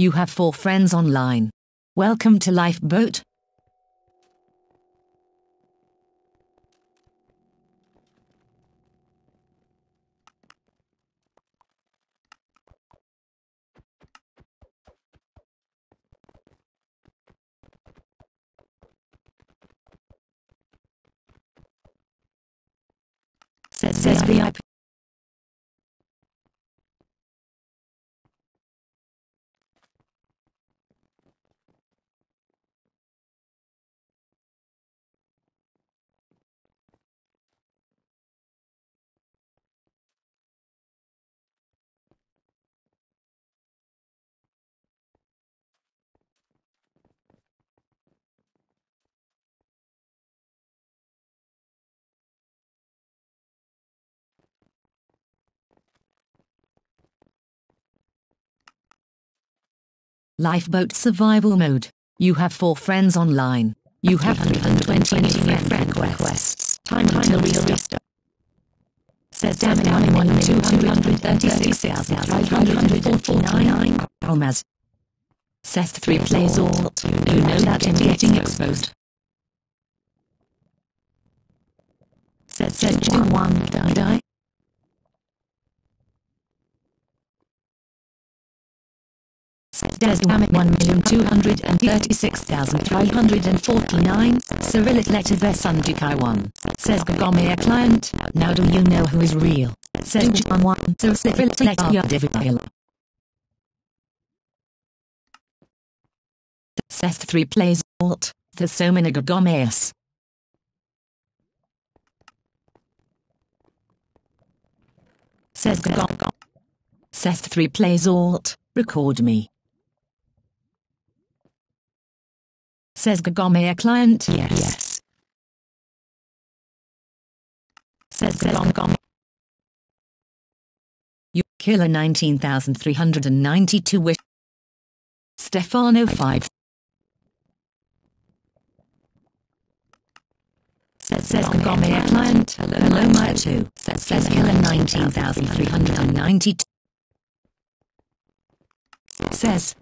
You have four friends online. Welcome to Lifeboat. Says, VIP. Lifeboat Survival Mode. You have four friends online. You have 320 friend requests. Time until we restart. Says damn I'm one two hundred thirty-six thousand five hundred forty-nine. Almaz. Seth 3 plays alt. You know that in getting exposed. Says says one die die. 1,236,349, Cyrillic letter Versundikai 1, says Gagomea client, now do you know who is real, says Juan 1, so Cyrillic letter Yadivitayala. Says 3 plays alt, the Somina Gagomeas. Says Gagom. Seth 3 plays alt, record me. Says Gagomea client. Yes. yes. Says Gagom. You killer 19,392 wish. Stefano 5. Says Gagomea client. Hello, hello my 2. Says Says killer 19,392. Says.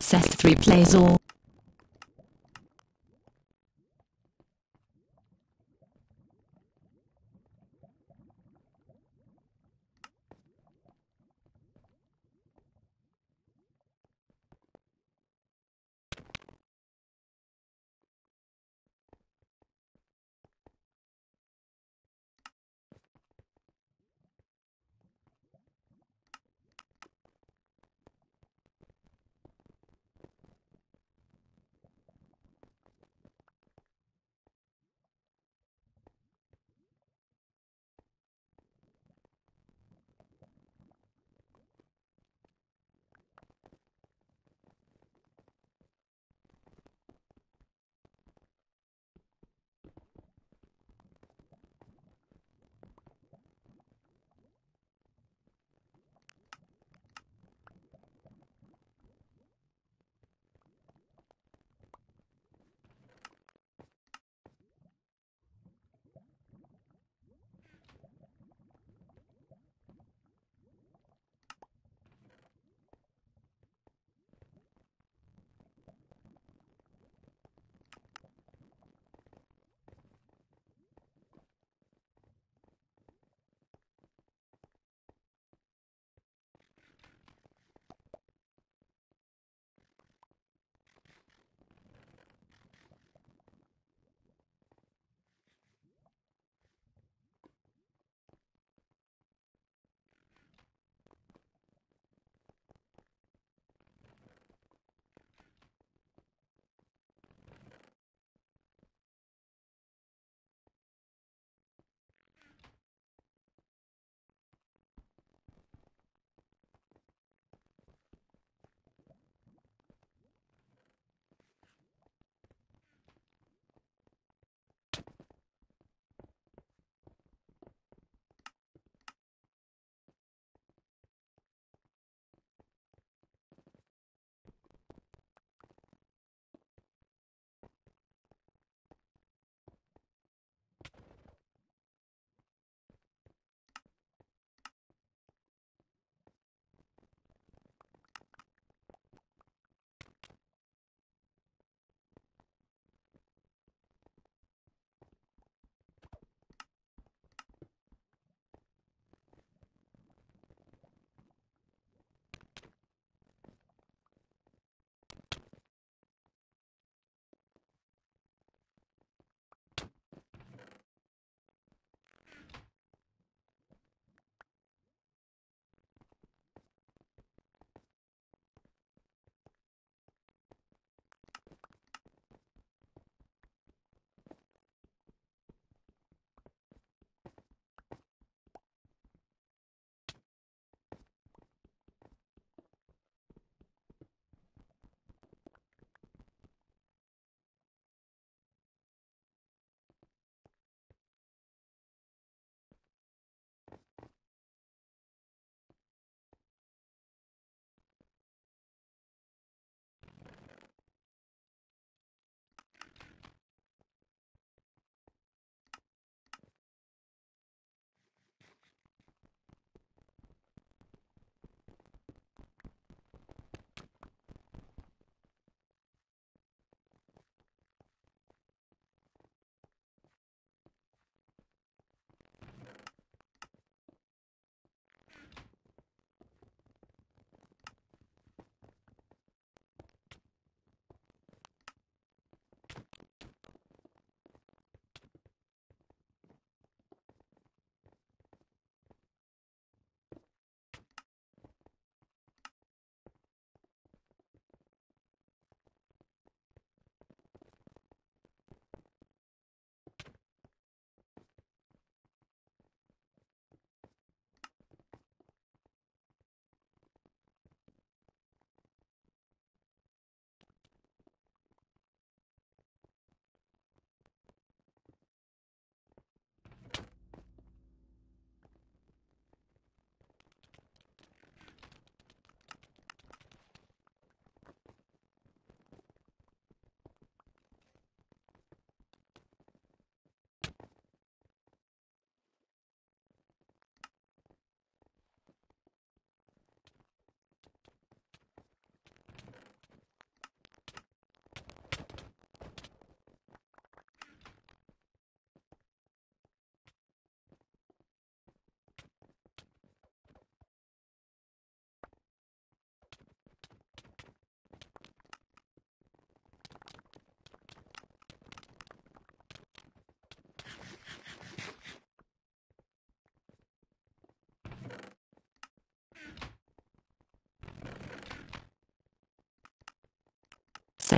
Seth 3 plays all.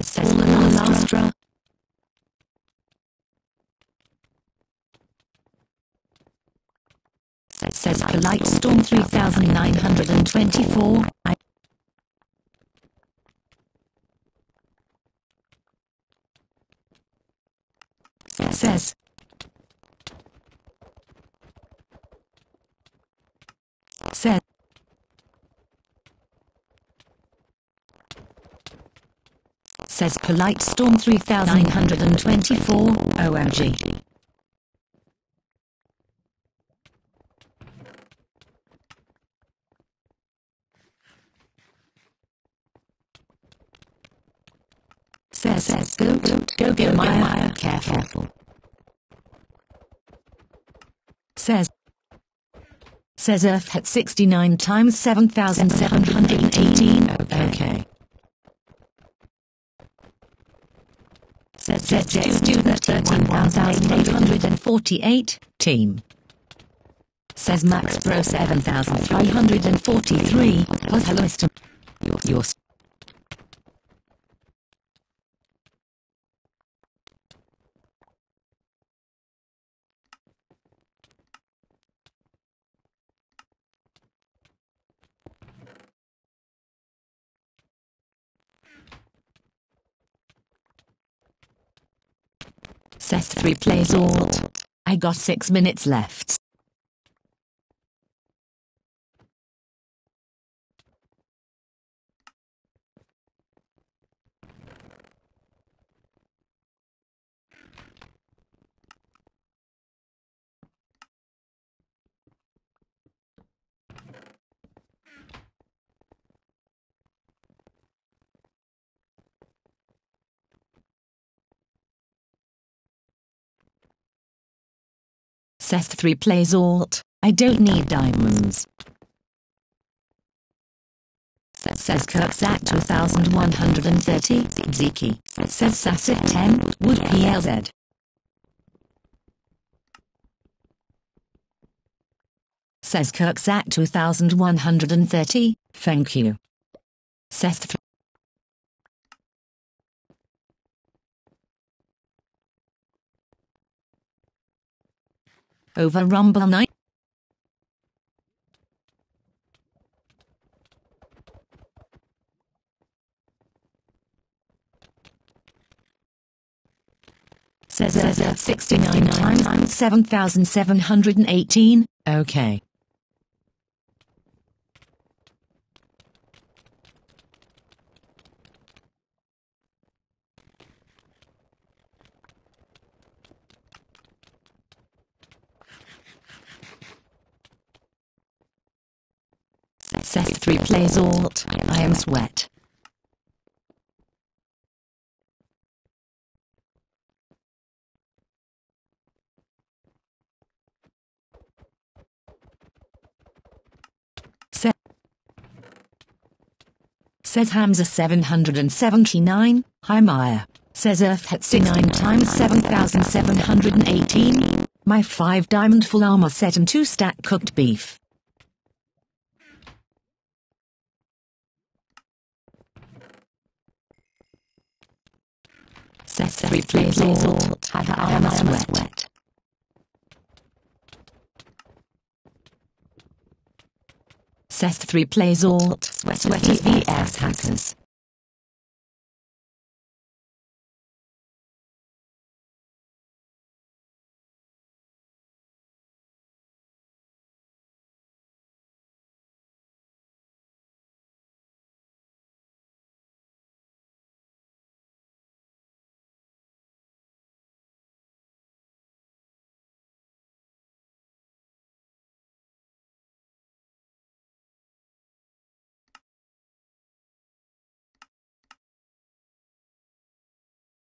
Lastra. Says says Polite Storm 3924. I says said says polite storm 3924 omg says says go go go go Maya careful. Says says Earth had 69 times 7718 okay says says Jets do the 13848 team says Max Pro 7343 was hello your Says 3 plays. I got 6 minutes left. Seth 3 plays alt. I don't need diamonds. Says Kirkzak 2130. Ziki. Says Sasset 10. Wood PLZ. Says Kirkzak 2130. Thank you. Seth Over Rumble Night. Says says 69 times 7718. Okay. Seth 3 plays alt. I am sweat. Says Hamza 779. Hi Maya. Says Earth at 9 times 7718. My 5 diamond full armor set and 2 stack cooked beef. Seth 3 plays alt. Have I am sweat. Seth 3 plays alt. Sweat sweaty VS hackers.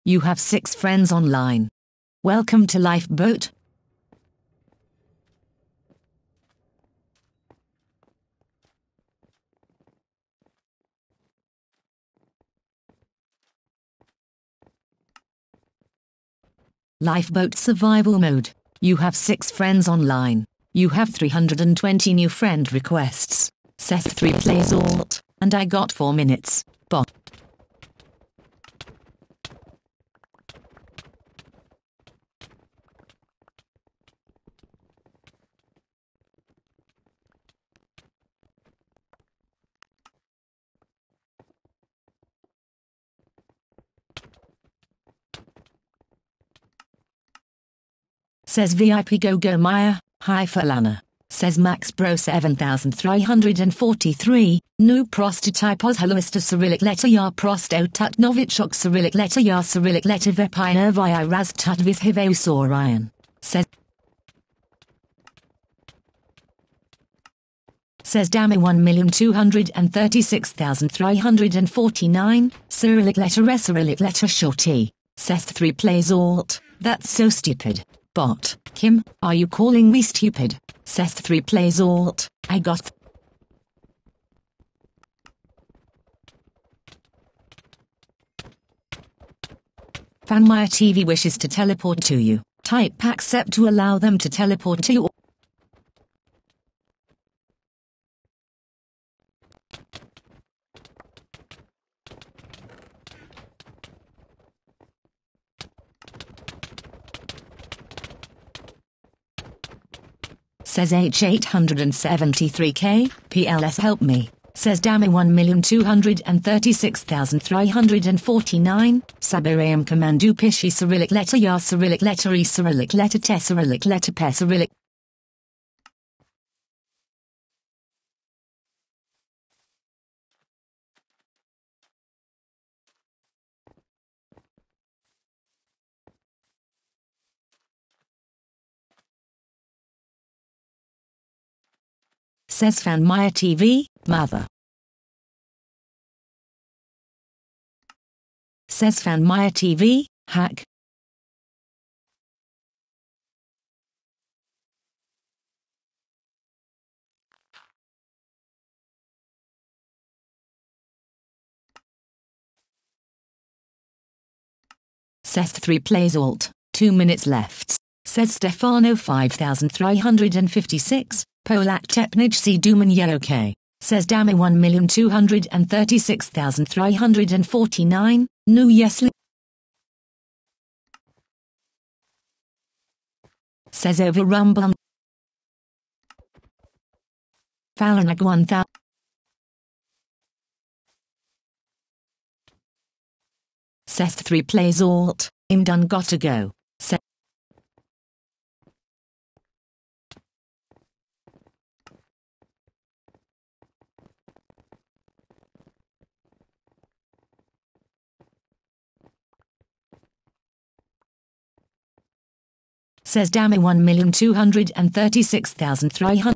You have six friends online. Welcome to Lifeboat. Lifeboat Survival Mode. You have six friends online. You have 320 new friend requests. Seth 3 plays alt, and I got 4 minutes. Bot. Says VIP Go Go Maya, Hi Falana. Says Max Bro 7343, Nu Prostotypos Haloista Cyrillic letter Ya Prostotut Novichok Cyrillic letter Ya Cyrillic letter Vepina Via Raz Tutvis Hiveusorion. Says says Dami 1,236,349, Cyrillic letter S Cyrillic letter shorty, says 3 plays alt, that's so stupid. Bot, Kim, are you calling me stupid? Says 3 plays alt, I got Fanmaya TV wishes to teleport to you. Type accept to allow them to teleport to you. Says H873K, PLS help me. Says Dami 1,236,349, Sabirayam Commandu Pishi Cyrillic letter Ya Cyrillic letter E Cyrillic letter Te Cyrillic letter Pe Cyrillic Says Fan Maya TV, Mother. Says Fan Maya TV, Hack. Says 3 plays alt, 2 minutes left. Says Stefano 5356, Polak Tepnij C Duman Yeoke. Says Dami 1,236,349, Nu Yesli. Says over Rumble. Falanag 1000. Says 3 plays alt, Imdun gotta go. Says Dammy Dami 1,236,300.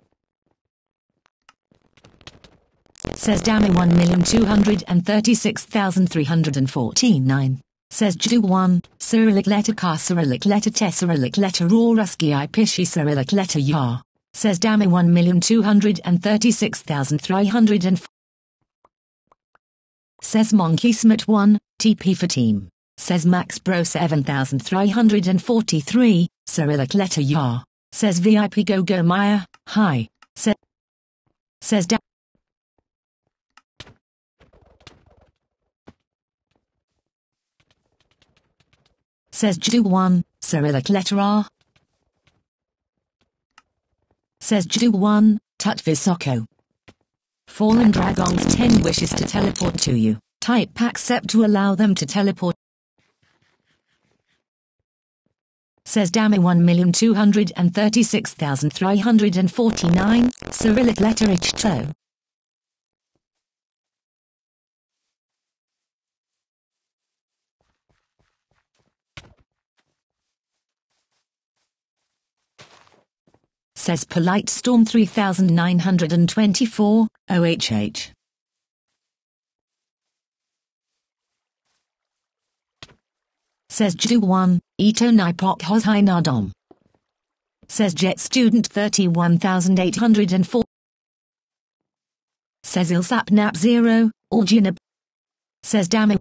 Says Dammy 1,236,349. Says Ju 1, Cyrillic letter Ka Cyrillic letter Te Cyrillic letter Ruski I Pishi Cyrillic letter Ya. Says Dami 1,236,304. Says Monkey Smith 1, TP for team. Says Max Bro 7343, Cyrillic letter Ya. Says VIP Go Go Maya, hi. Says, says da- Says Ju 1, Cyrillic letter R. Says Ju 1, Tutvisoko. Fallen Dragons 10 wishes to teleport to you. Type accept to allow them to teleport. Says Dami 1,236,349, Cyrillic letter H2. Says Polite Storm 3924, OHH. Says Ju1, Ito Nipok Hozhai Nadom. Says Jet Student 31804. Says Ilsap Nap 0, Orginab. Says Dami.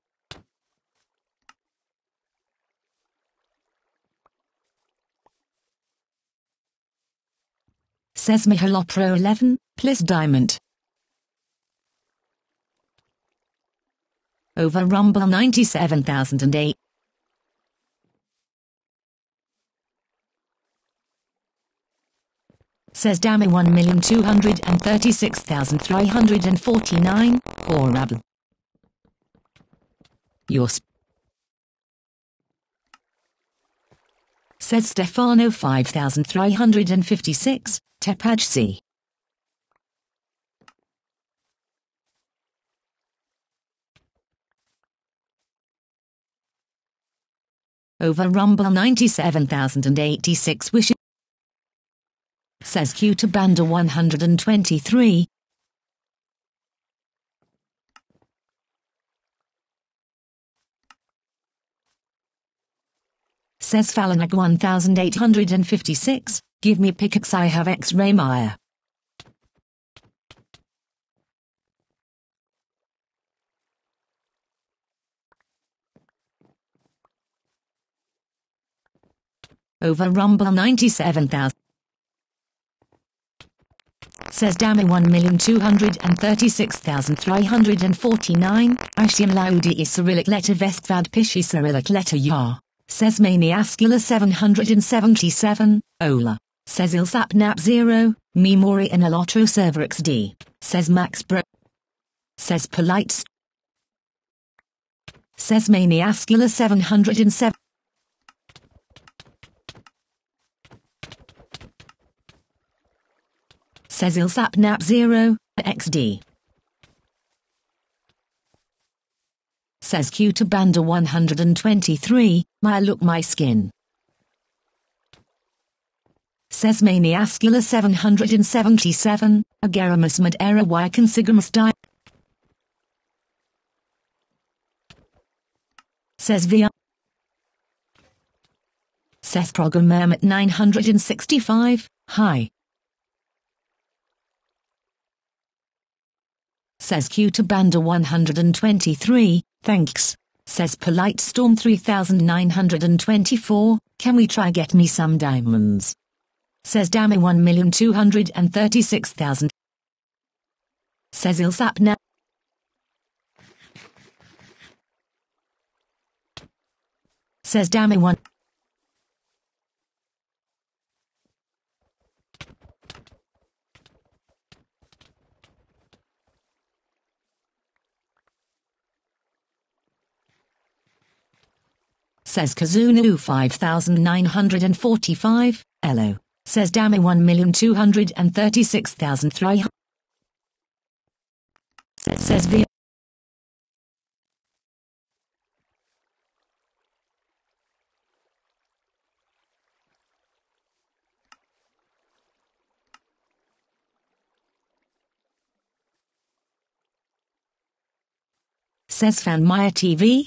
Says Mihalopro 11, Plis Diamond. Over Rumble 97008. Says Dami 1,236,349, or Rabble. Your Says Stefano 5356, Tepajsi. Over Rumble 97,086 wishes. Says Q to Banda 123. Says Falanag 1856. Give me pickaxe I have X-ray Maya. Over Rumble 97,000. Says Dami 1,236,349. Ashim Laudi is Cyrillic letter Vestvad Pishi Cyrillic letter Ya. Says Maniascula 777. Ola. Says Ilsapnap 0. Memori and Elotro Server XD. Says Max Bro. Says Polite. Says Maniascula 707. Says Ilsapnap 0, XD. Says Q to Banda 123, my look my skin. Says Maniascula 777, Agaramus Madera Y Consigamus Die. Says VR. Says Program at 965, hi. Says Q to Banda 123, thanks. Says Polite Storm 3924, can we try get me some diamonds? Says Dami 1,236,000. Says Ilsapna. Says Dami 1. Says Kazunu 5945, Elo. Says Dami 1,236,300. Says V. Says Fan Maya TV,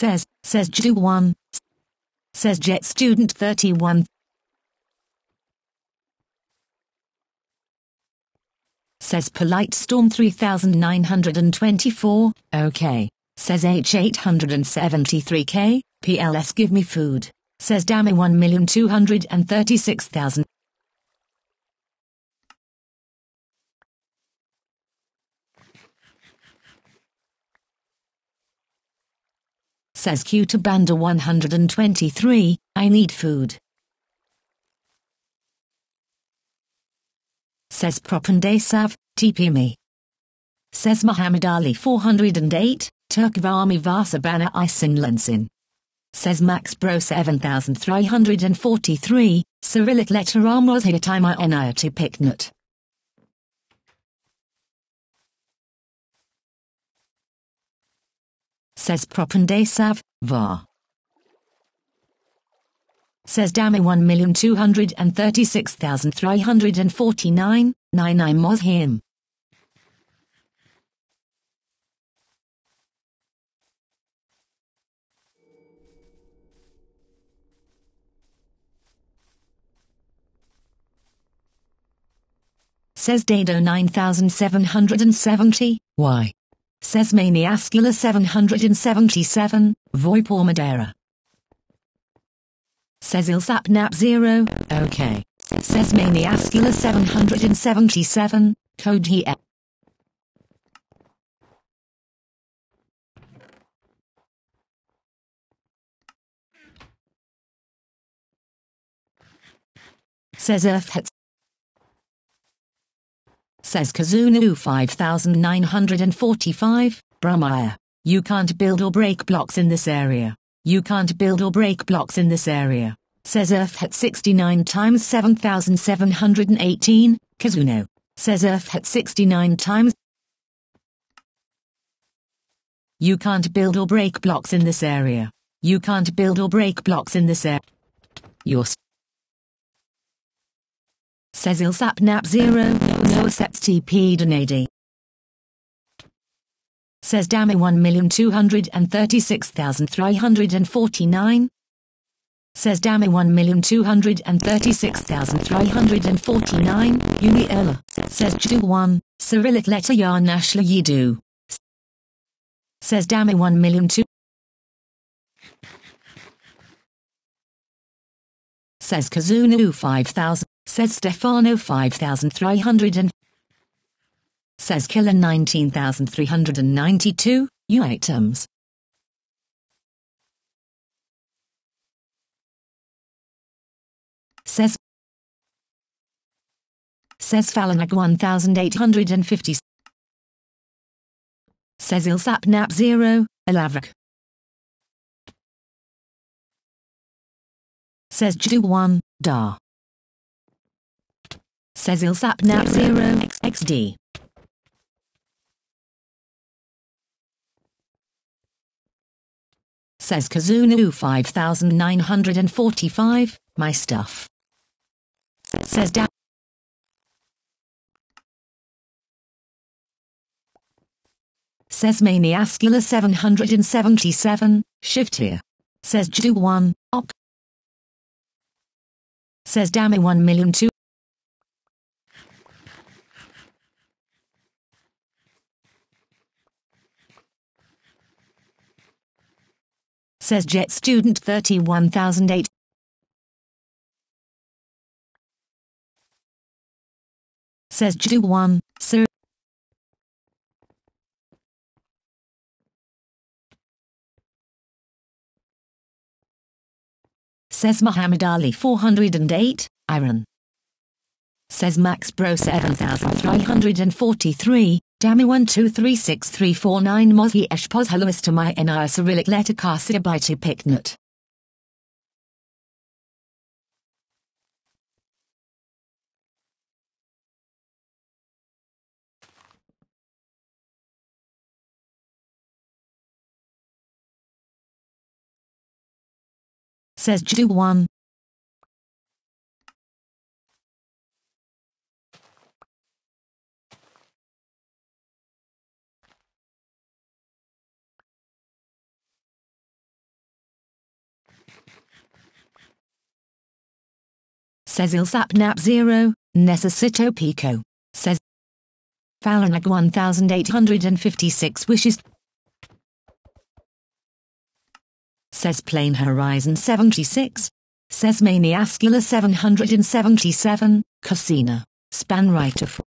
Says, says Jew 1. Says Jet Student 31. Says Polite Storm 3924, okay. Says H873K, PLS give me food. Says Dami 1,236,000. Says Q to Banda 123, I need food. Says Propendasav, TP me. Says Muhammad Ali 408, Turkvami Vasabana Isinlensin. Says Max Bro 7343, Cyrillic letter Amos Hitima Enayati Piknut. Says Propendasav, var. Says Dami 1,236,349, 99 Moz him. Says Dado 9770, why? Says Maniascula 777, Voipor Madeira. Says Ilsapnap 0, okay. Says Maniascula 777, Code he. Says Earth. Says Kazunu 5945, Brahmaya. You can't build or break blocks in this area. You can't build or break blocks in this area. Says Earth at 69 times 7718, Kazuno. Says Earth at 69 times. You can't build or break blocks in this area. You can't build or break blocks in this area. Your Says Ilsap Nap 0, TP Donady. Says Dami 1,236,349. Says Dami 1,236,349. Uni Ella. Says Jdu 1, Cyrillic letter Yarn Ashla Yidu. Says Dami 1 million. Says Kazunu 5000. Says Stefano 5300 and Says Killer 19392. You items. Says Says Falanag 1850 Says Ilsap Nap 0, Alavrak Says Ju 1, Da Says Ilsap Nap 0, XXD Says Kazunu 5945, my stuff. Says Da. Says Maniascula 777, shift here. Says Ju 1, op. Says Dami 1 million 2. Says Jet Student 31008. Says Ju 1, Says Muhammad Ali 408, Iron. Says Max Bro 7343, Dami 1236349 Mozi Eshpoz Haluis to my NR Cyrillic letter Kasida by Piknut. Says Ju 1. Says Ilsap Nap 0, Necessito Pico. Says Falanag 1856 wishes. Says Plain Horizon 76. Says Maniascula 777, Casina. Span writer. For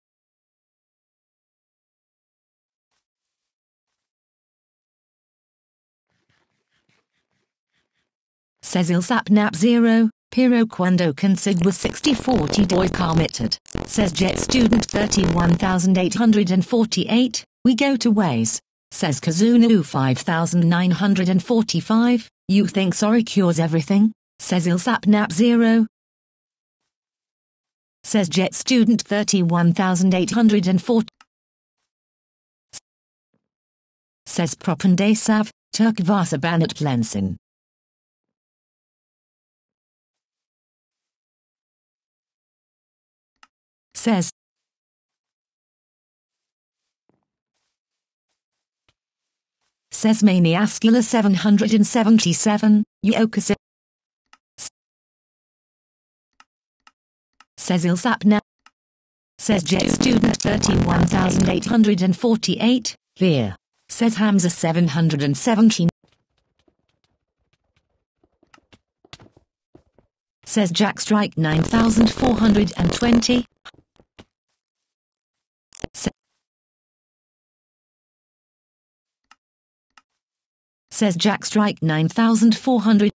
Says Ilsap Nap 0, Piro Quando Consigua 6040 Doi committed. Says Jet Student 31848, we go to ways. Says Kazunu 5945, you think sorry cures everything? Says Ilsap Nap 0. Says Jet Student 31840. Says Propendasav, Turk Vasa Banat Plensin. Says Says Maniascula 777, Yokosa. Says Ilsapna. Says Jet Student 31848, Veer. Says Hamza 717. Says Jack Strike 9420. Says Jack Strike 9400.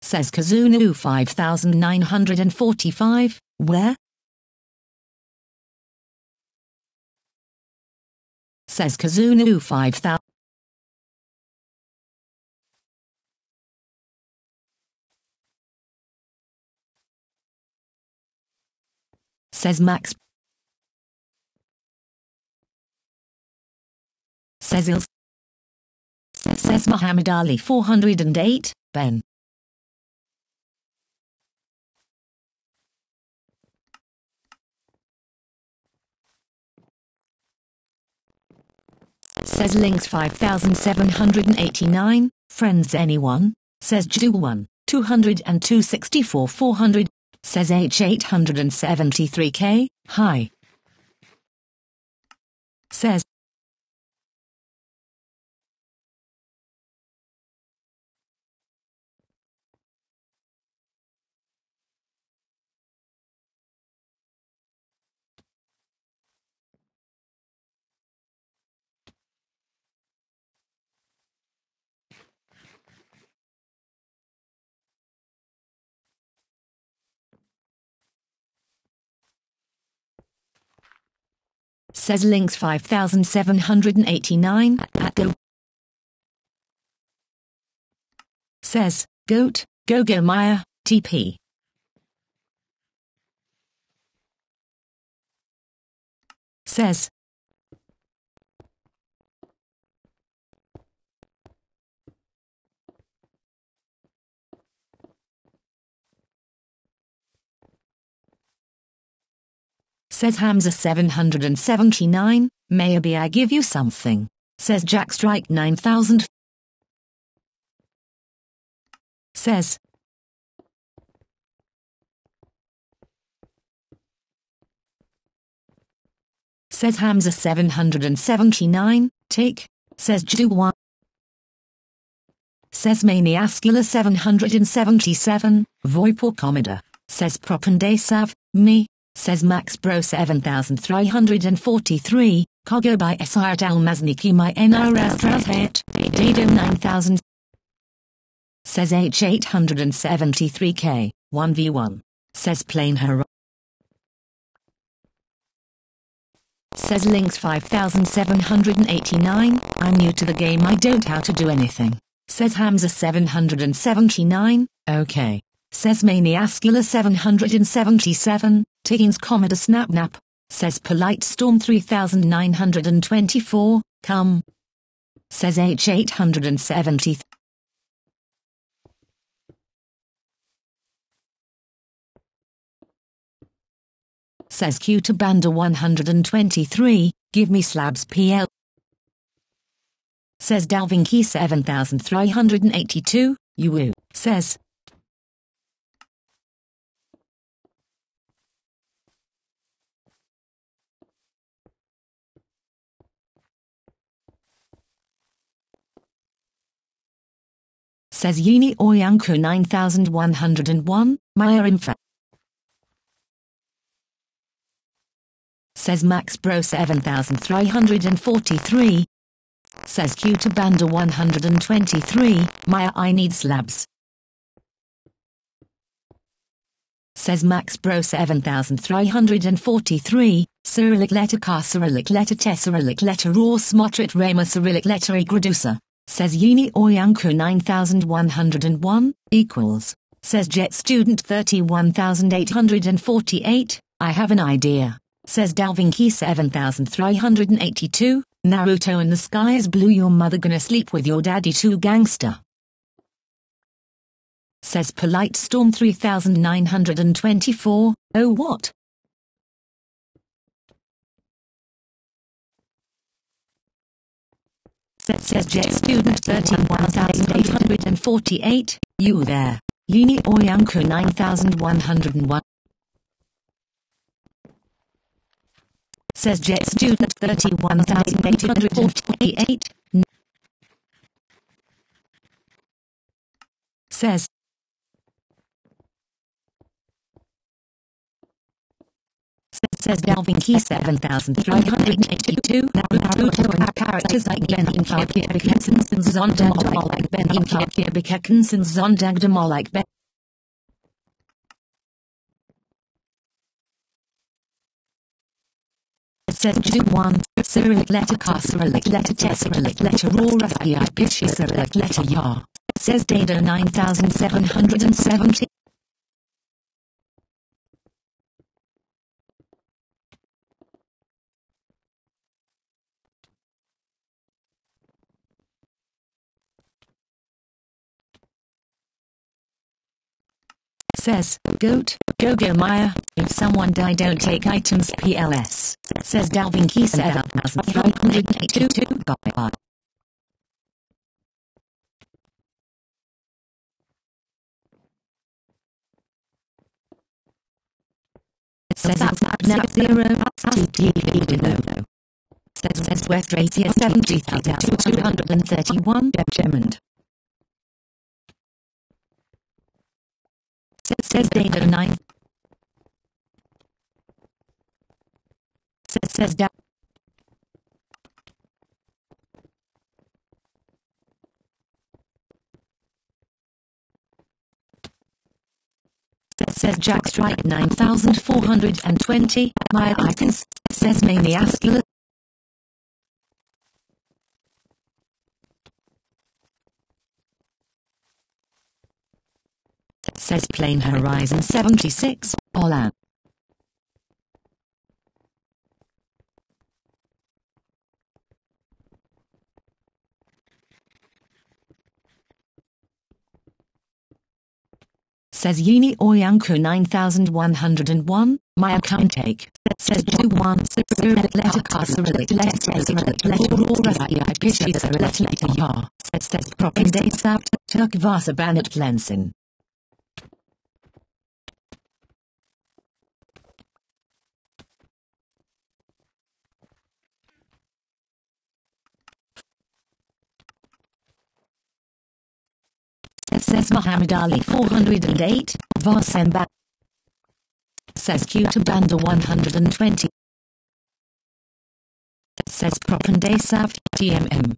Says Kazunu 5945. Where? Says Kazunu 5000. Says Max. Says Ils. Says Muhammad Ali 408. Ben. Says Links 5789. Friends anyone? Says Ju1. 202 64 400. Says H873K. Hi. Says. Says Links 5789 at go. Says, Goat, Go Go Maya, TP. Says, Says Hamza 779, maybe I give you something. Says Jack Strike 9000. Says. Says Hamza 779, take. Says Juwa. Says Maniascula 777, Voipor Commodore. Says Propendasav, me. Says Max Bro 7343, Kogo by Esirat Almazniki my NRS Transit, Dado 9000. Says H873K, 1v1. Says Plain Hero. Says Links 5789, I'm new to the game I don't how to do anything. Says Hamza 779, okay. Says Maniascula 777, Tiggins Commodore Snapnap. Says Polite Storm 3924, come. Says H870. Says Q to Banda 123, give me slabs PL. Says Dalvin Key 7382, you Says. Says Yini Oyanko 9101, Maya Infa. Says Max Bro 7343. Says Q to Banda 123, Maya I need slabs. Says Max Bro 7343, Cyrillic letter car Cyrillic letter T Cyrillic letter Raw Smotrit Rama Cyrillic letter Agradusa. Says Yini Oyanko 9101, equals. Says Jet Student 31848, I have an idea. Says Dalvinky 7382, Naruto and the sky is blue your mother gonna sleep with your daddy too gangster. Says Polite Storm 3924, oh what? Says Jet Student 31848, you there. Yini Oyanko 9101. Says Jet Student 31848. Says says Delvin Key 7382 characters like Ben Imkabkirbekekinsens Zondag like said Jew one, Cyrillic letter car Cyrillic letter Tesseract letter Aura Pishi Cyrillic letter Yar, says Data 9770. Says, Goat, Go Go Maya, if someone die don't take items PLS. Says Dalvin Key 7582 Bye. Says it's now zero two TV below. Says says West Ratia 70,231 Gemond. Says data 9. Says says. Says says Jack Strike 9420. My items. Says Maniascula. Says Plain Horizon 76. All out. Says Yini Oyanku 9101, my account take. Says do one, Cyrillic letter K Cyrillic letter Cyrillic letter Aura Phi Pishy Cyrillic letter Ya. Says says Propindates out, Turk Vasa Banet Plensin. Says Muhammad Ali 408, Vasemba. Says Cutabanda 120. Says Propendasavt, TMM.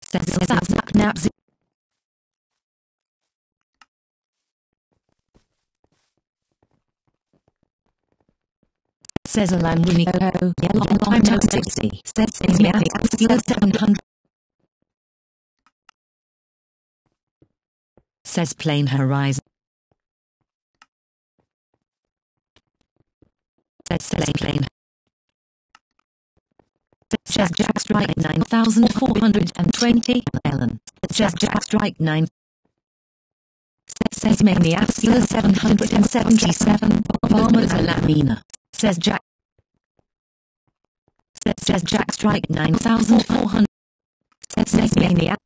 Says Zazak Nabzi. Says Alan Winiko, long time no 60. Says Zimiak, 700. Says Plain Horizon. Says Plain. Says Jack Strike 9420. Ellen. Says Jack Strike 9. Says Maniascula 777. Farmers Lamina. Says Jack. Says, Jack Strike 9400. Says Maniac.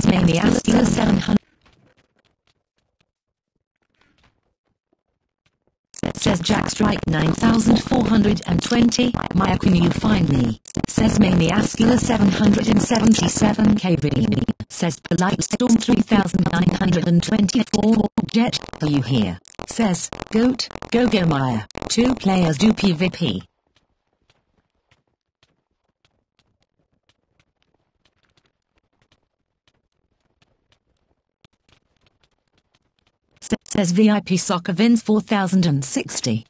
Says Maniascula 700. Says Jack Strike 9420. Maya, can you find me? Says Maniascula 777 KV. Says Polite Storm 3924. Jet, are you here? Says Goat, Go Go Maya. Two players do PvP. Says VIP Soccer Vince 4060.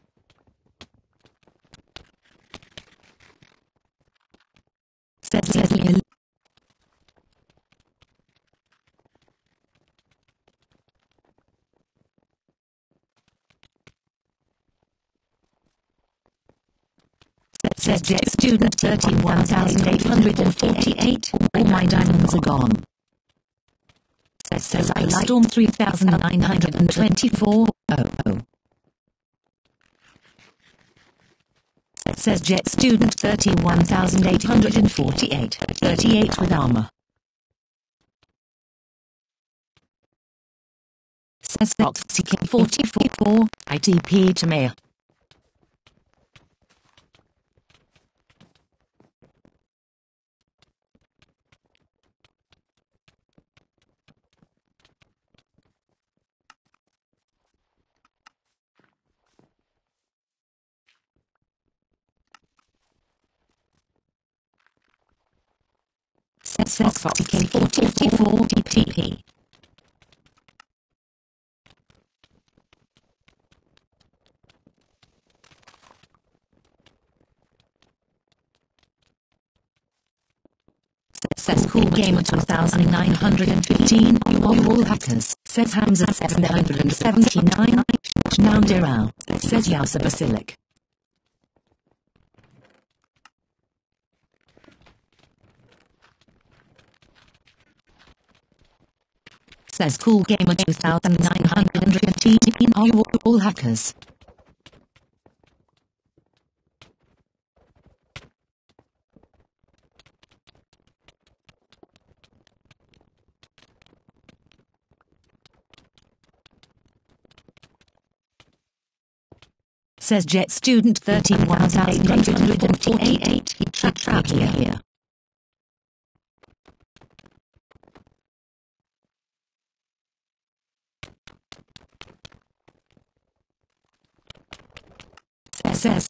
Says says Says Jet Student 31848. All my diamonds are gone. Says I like Storm 3924. Oh oh. Says Jet Student 31848. 38 with armor. Says Fox King 44. ITP to mayor. Says says Fox King 44 DPP. Says Cool Gamer 2915. You all hackers. Says Hamza 779. Now Diral. Says Yausa Basilic. Says Cool Gamer 2915. Are you all hackers? Says Jet Student 31848. Trap trap here Says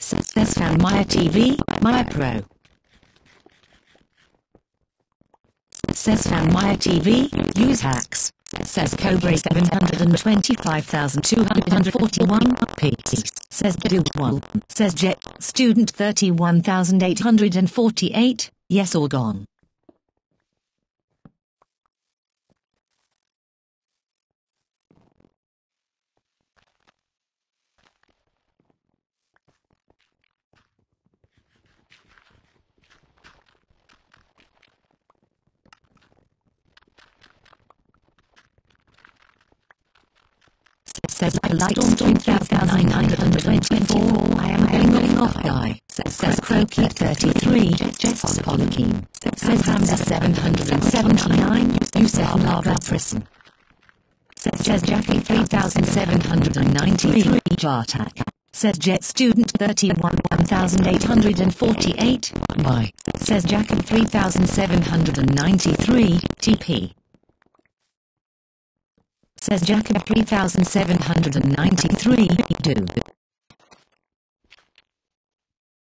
says found Maya TV, Maya Pro. Found Maya TV, use hacks. Says Cobra 725,241 peace. Says one. Says Jet Student 31,848, yes or gone. Says I like Storm 3924. I am going off guy. Says Croaky 33. Jets Polykeen. Says Hamza 779. Yusef Laga Prison. Says Jackie 3793. Jartak. Says Jet Student 31848. Bye. Says Jackie 3793. TP. Says Jacob 3793. Do.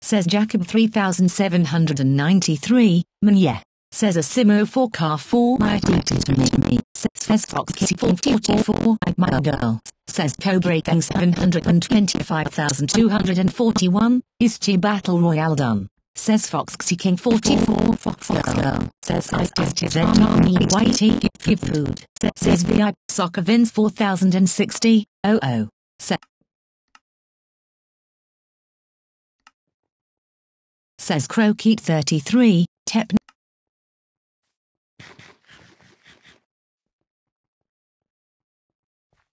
Says Jacob 3793. Man. Says Asimo 4 car 4 my to me. Says Fox Kitty 444 my girl. Says Cobra Gang 725,241. Is T Battle Royale done? Says Foxy King 44 Fox Girl. Says I tested Army Whitey. Give food. Says VIP Soccer Vince 4060. Oh oh. Sa- Says Croakeet 33. Tep.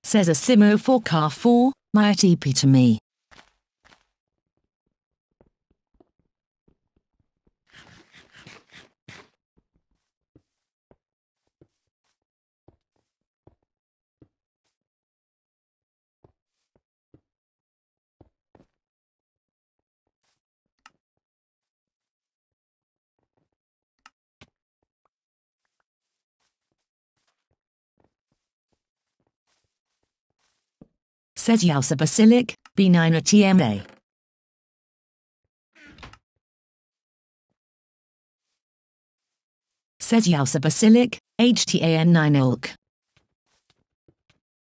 Says a Simo 4 car 4, my TP to me. Says Yausa Basilic, B9 a TMA. Says Yausa Basilic, HTAN9 Ulk.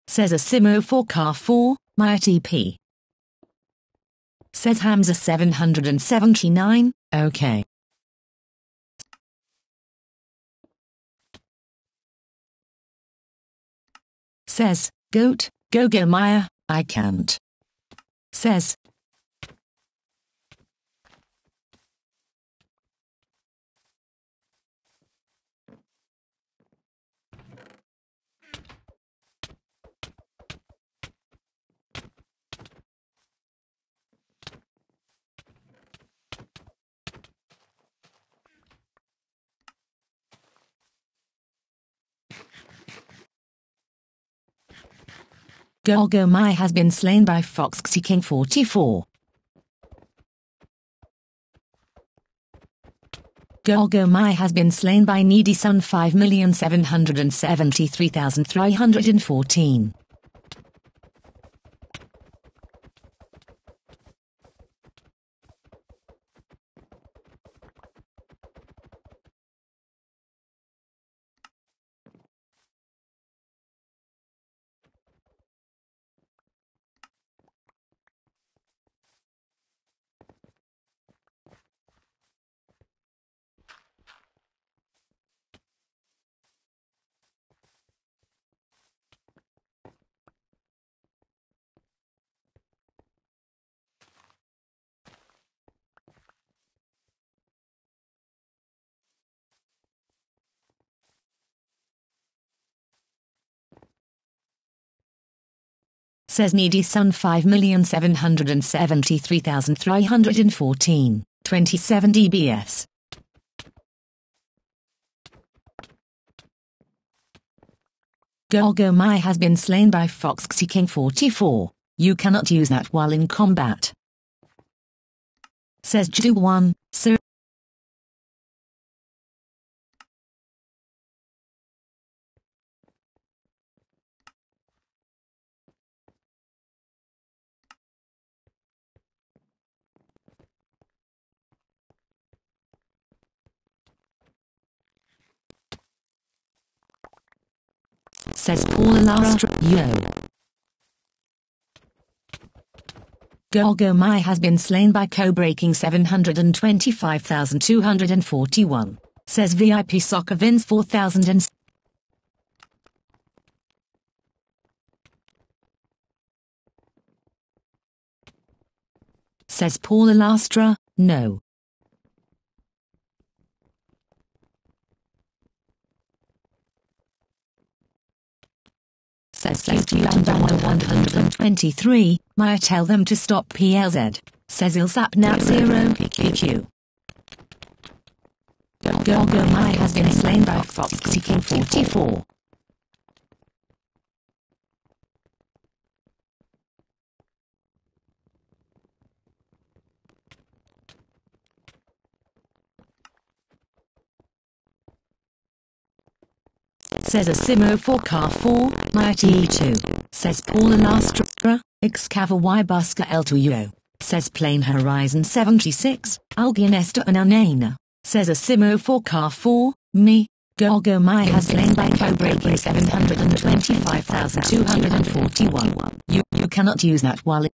Says a Simo 4 car 4, my TP. Says Hamza 779, okay. Says, Goat, Go Go Maya, I can't. Says. Golgo Mai has been slain by Fox King 44. Golgo Mai has been slain by Needy Sun 5,773,314. Says Needy Sun 5,773,314, 27 dBs. Golgo Mai has been slain by Fox King 44. You cannot use that while in combat. Says Ju 1, Sir. Says Paul Lastra. Yo. Golgo Mai has been slain by co-breaking 725,241, says VIP Soccer Vince 4000 and says Paul Lastra, no. Says Celestial 123, Maya tell them to stop PLZ, says Ilsap Nat 0 PQ. Golgo Maya has been slain by Fox King 44. Says a Simo 4 car 4, my T2, says Paula Lastra, Excava Y Buska L2 says Plane Horizon 76, Algianesta and Anana, says a Simo 4 car 4, me, Golgo Mai has slain by co-breaking 725,241. You, you cannot use that while it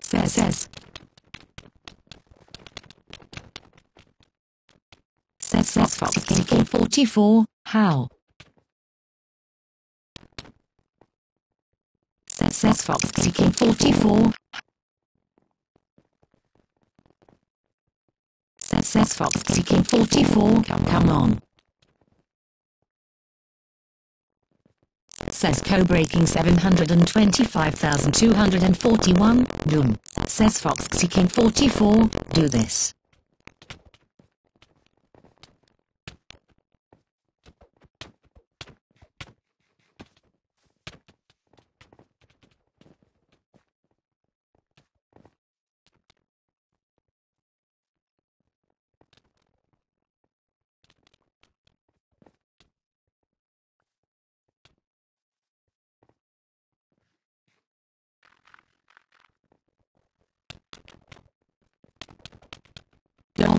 says says says says Fox 44 how says Fox 44 says Fox Seeking 44. Come on. Says Co Breaking 725,241. Doom. Says Fox Seeking 44. Do this.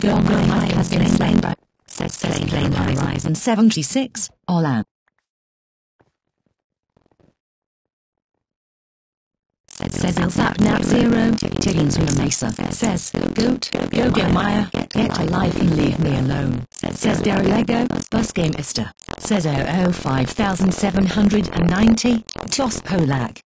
Go Go Go has been slain by says says slain by Ryzen 76. All out. Says Ilsap Nat Zero. Tiggins Mesa. Says Goat. Go Go Maya. Get a life and leave me alone. Says Derolego. Bus Game Ista. Says 005,790. Toss Polak.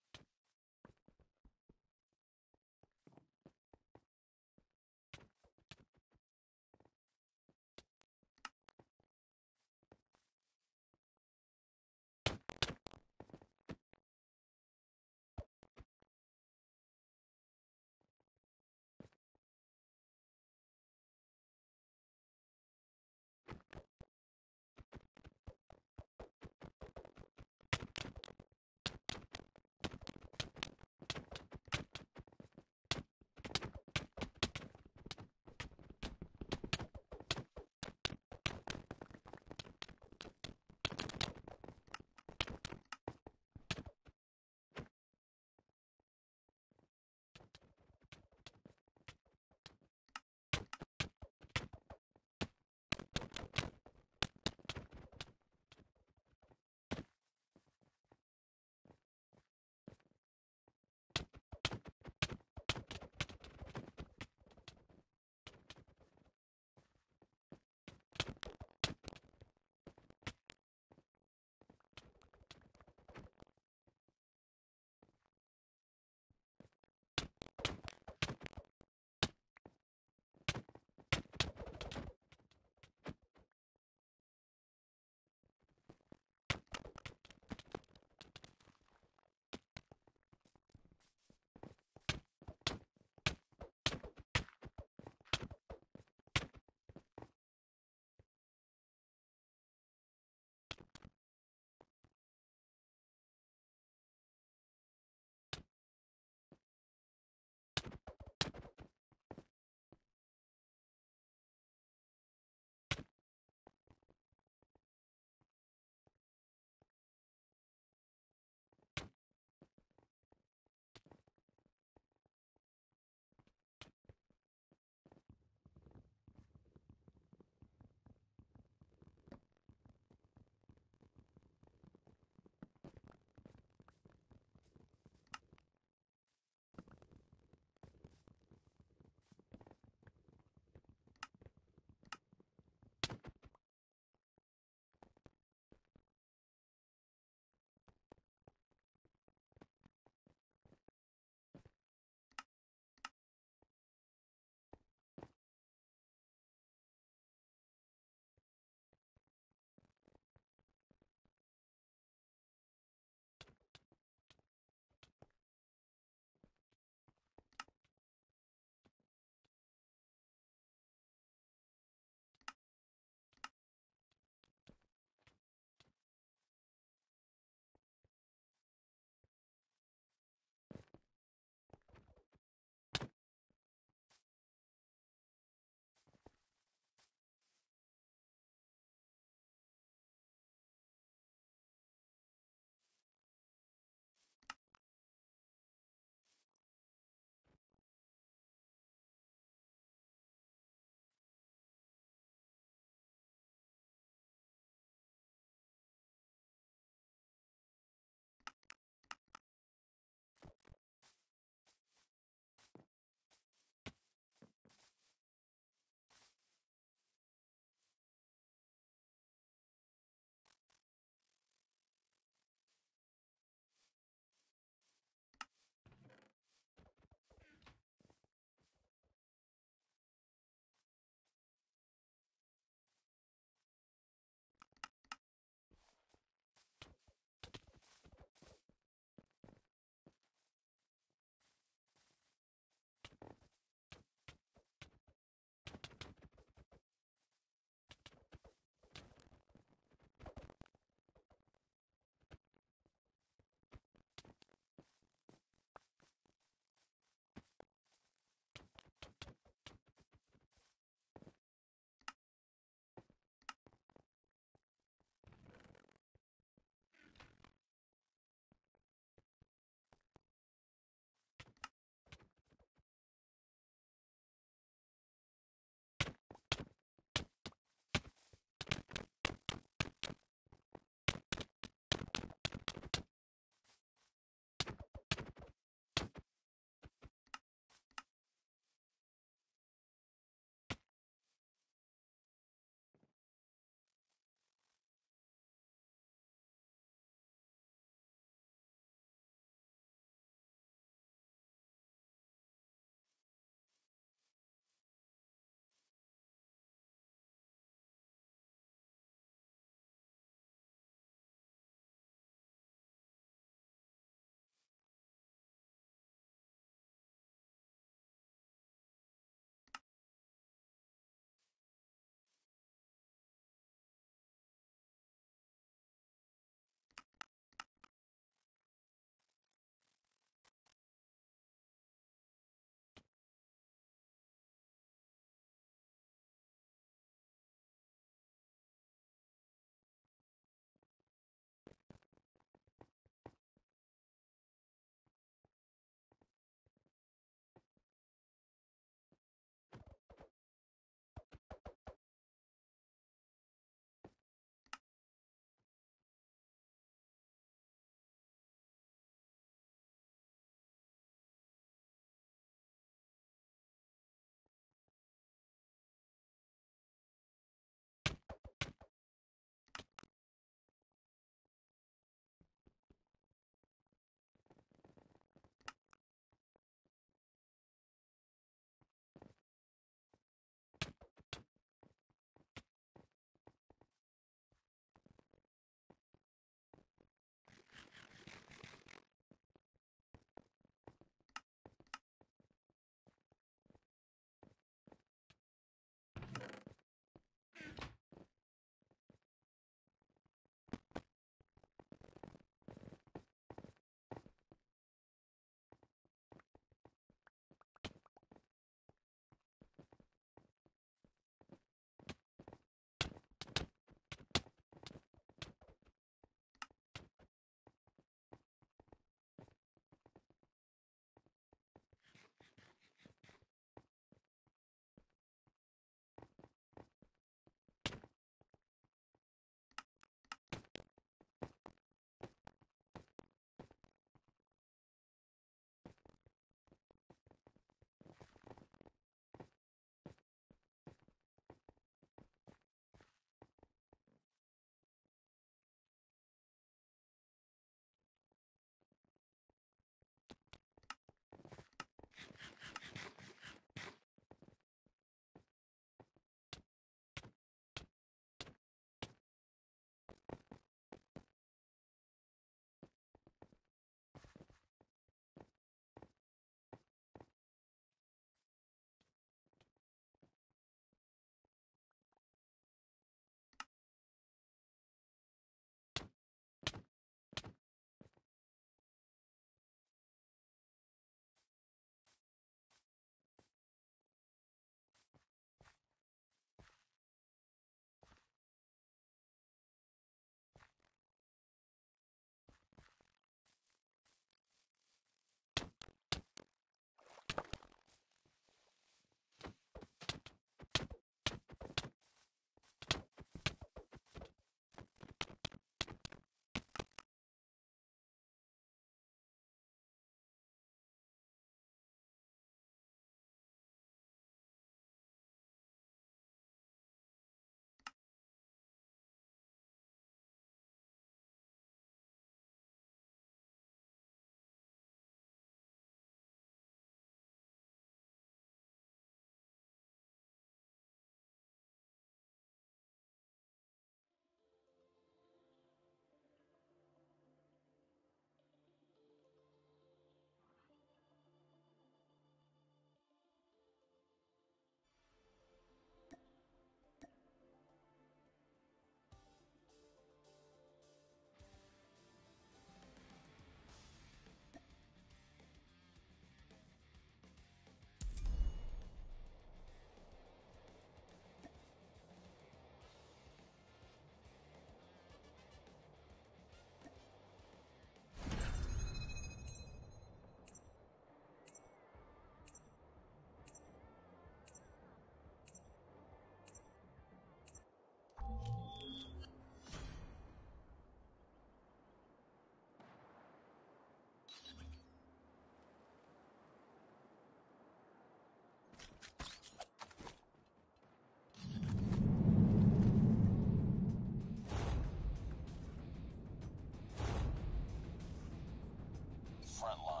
front line.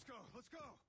Let's go, let's go!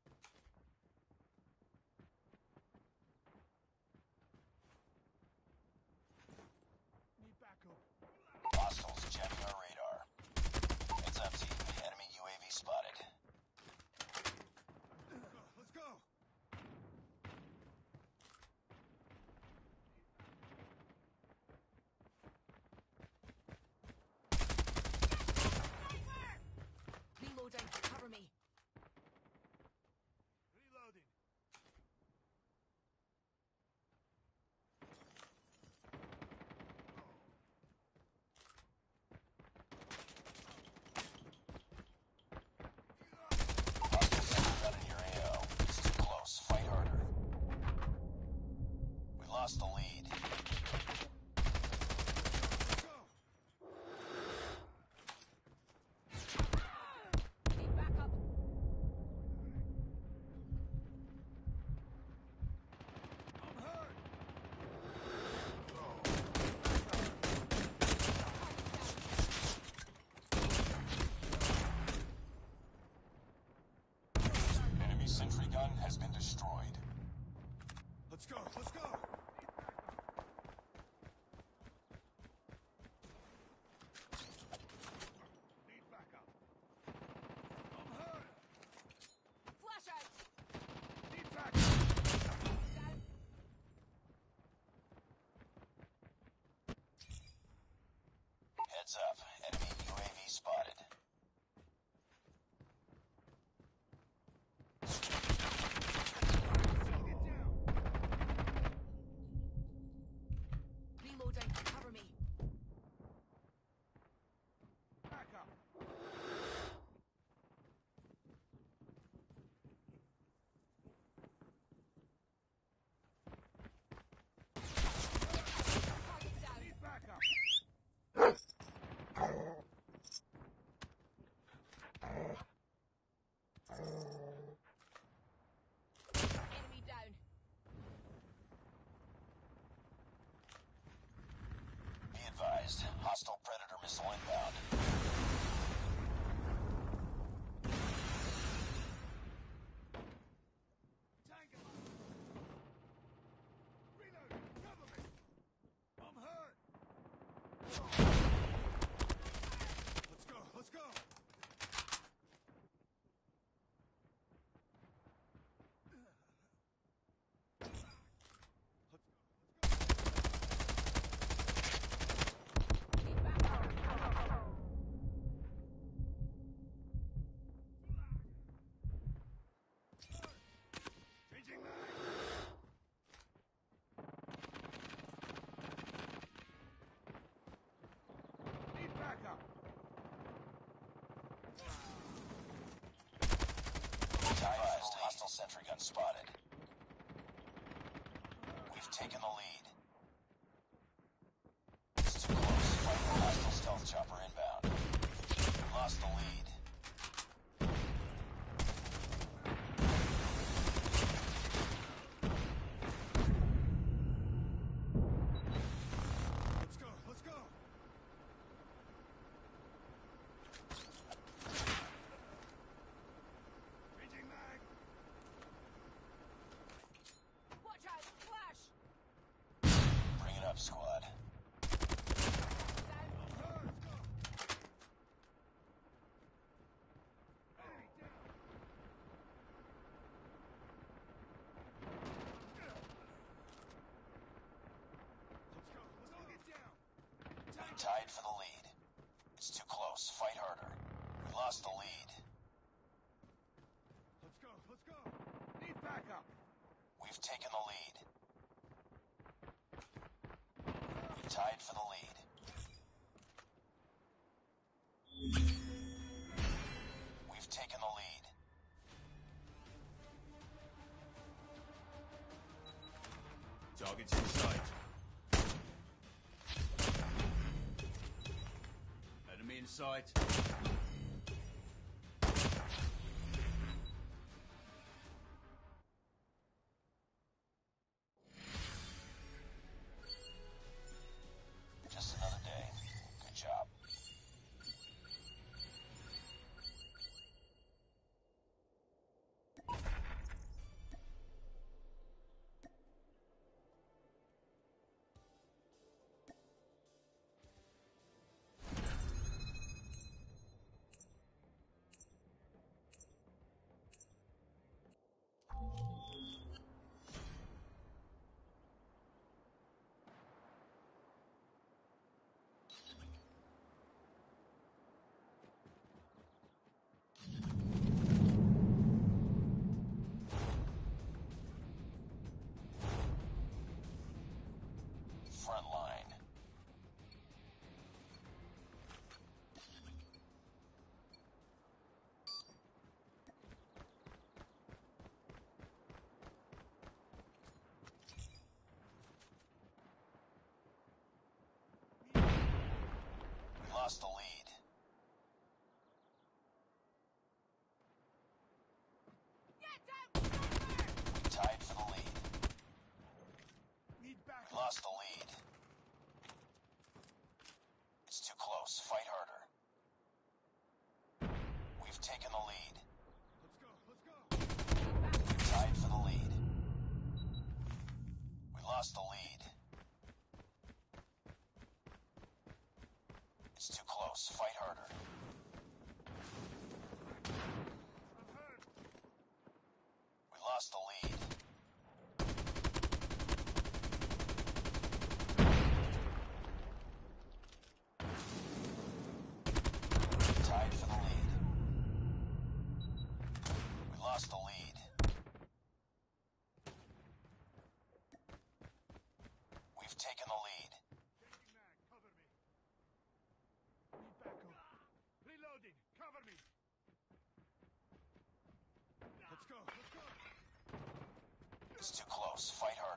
up. advised. Hostile Predator missile inbound. Reload! Cover me! I'm hurt! sentry gun spotted. We've taken the lost the lead. Let's go, let's go. Need backup. We've taken the lead. We tied for the lead. We've taken the lead. Targets in sight. Enemy in sight. us the lead. us fight harder. We lost the lead. Tied for the lead. We lost the lead. We've taken the fight her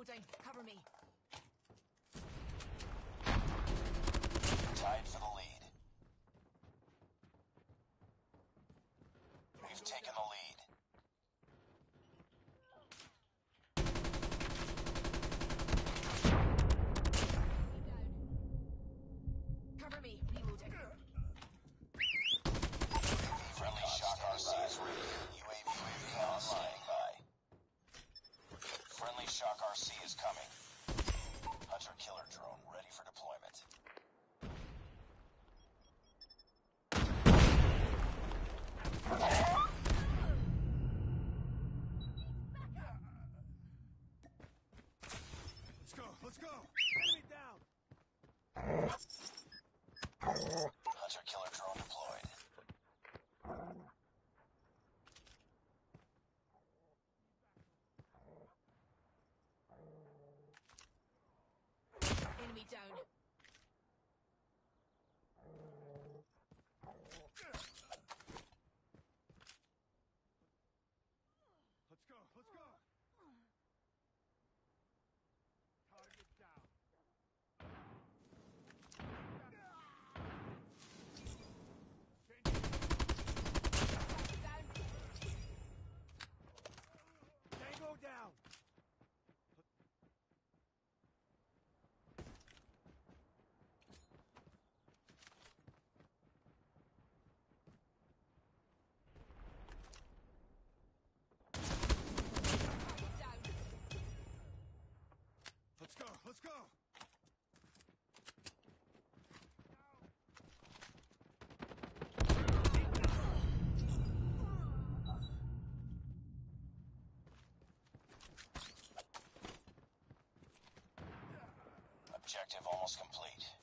exploding. Cover me. down. Objective almost complete.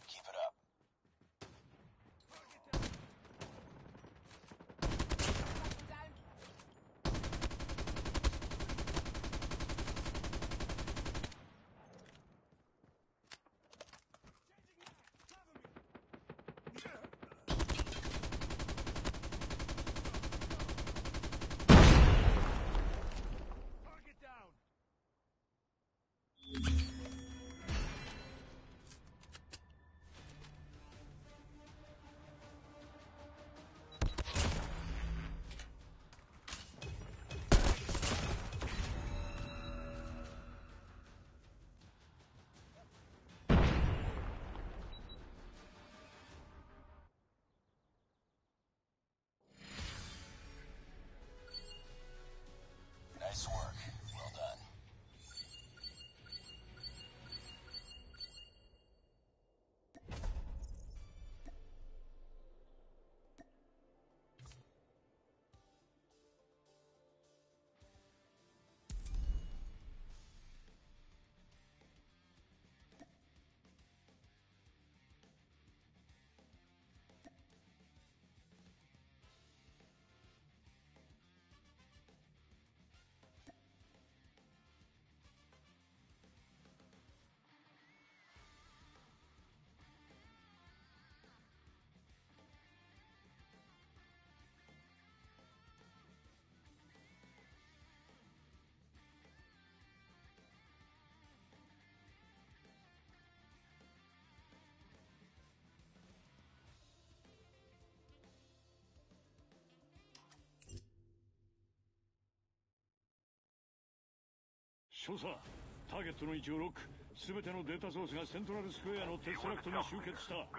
少佐ターゲットの位置をロック。全てのデータソースがセントラルスクエアのテスラクトに集結した。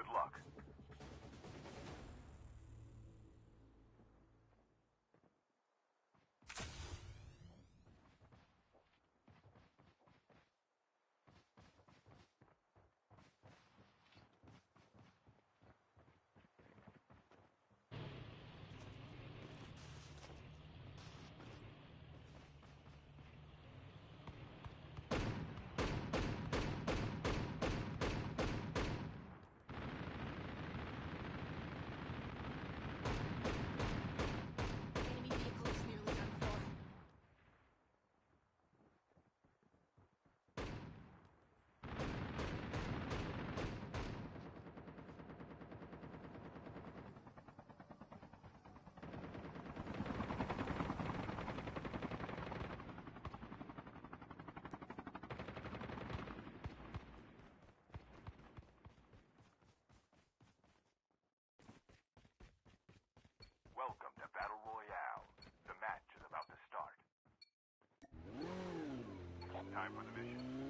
Time for the mission.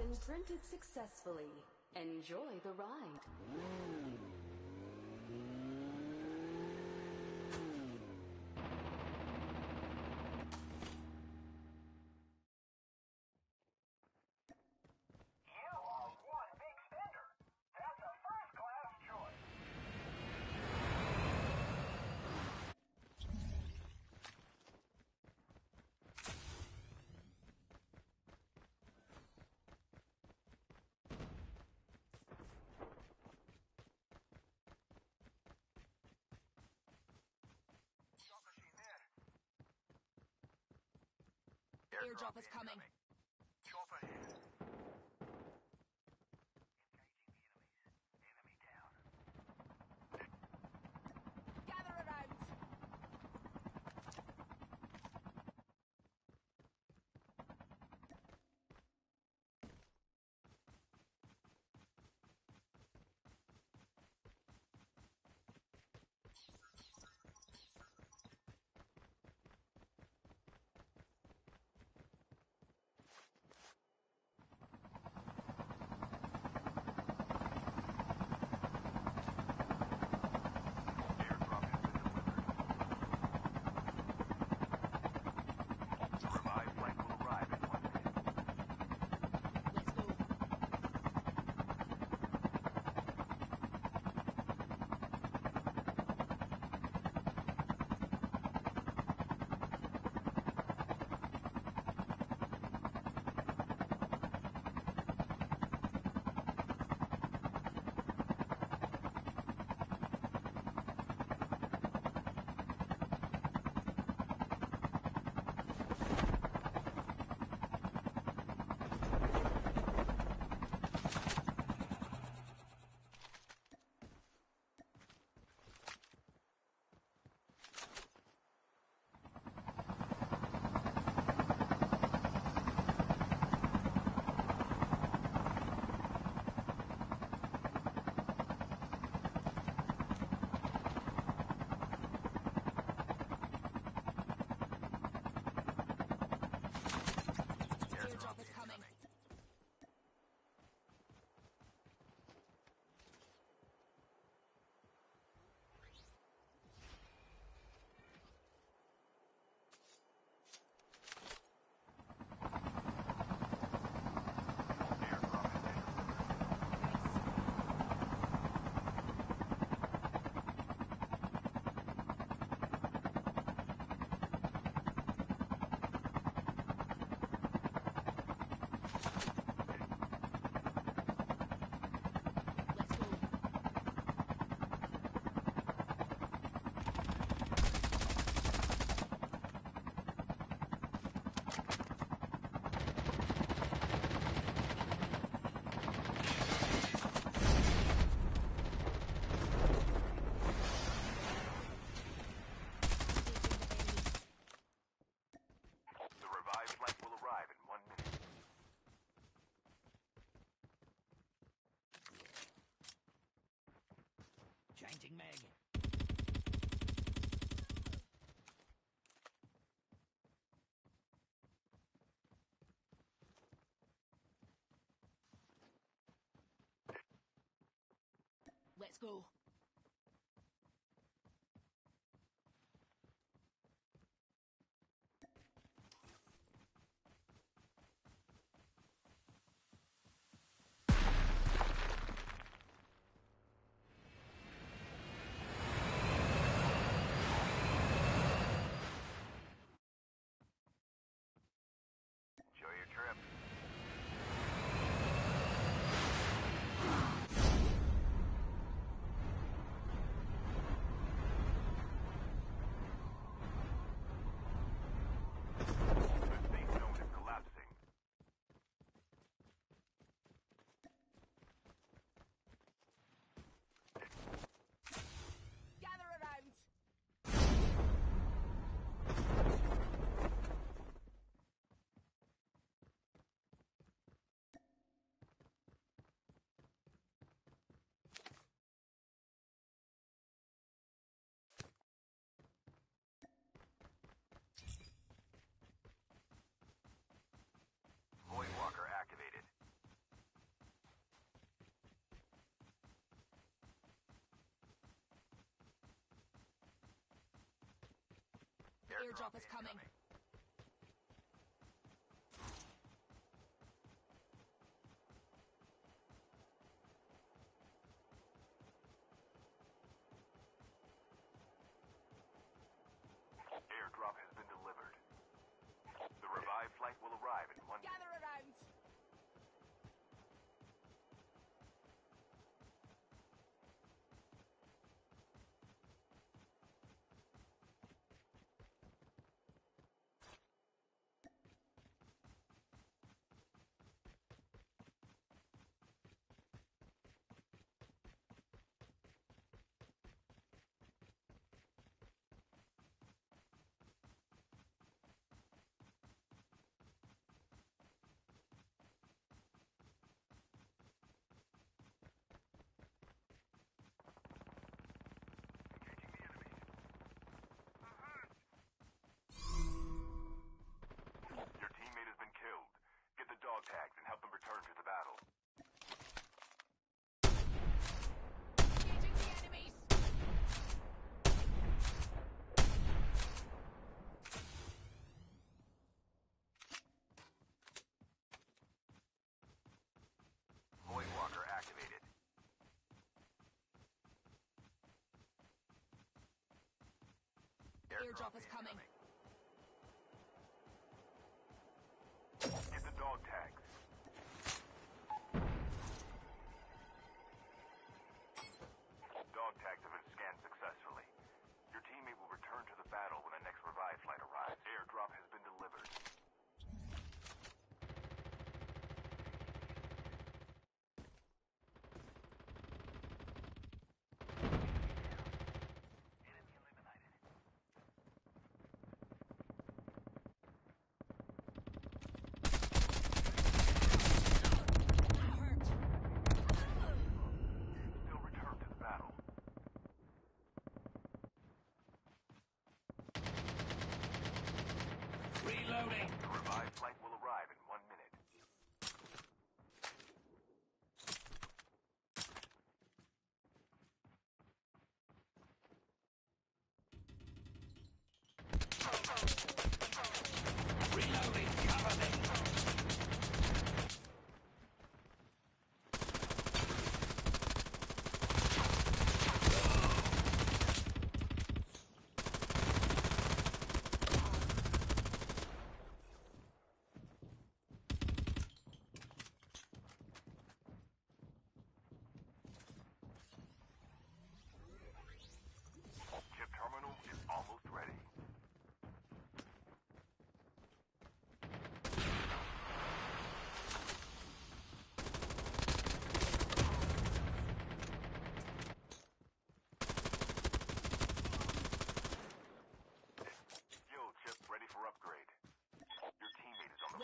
been printed successfully. Enjoy the ride. airdrop is coming. Let's go. Airdrop, Airdrop is coming. coming. airdrop is coming. coming.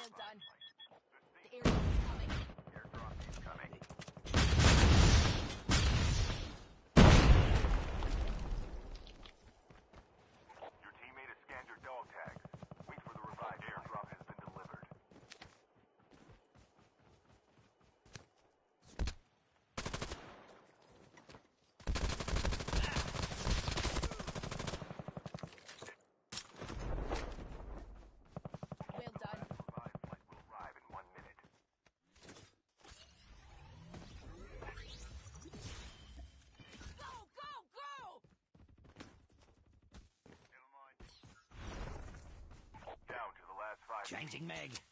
Well done. Changing Meg.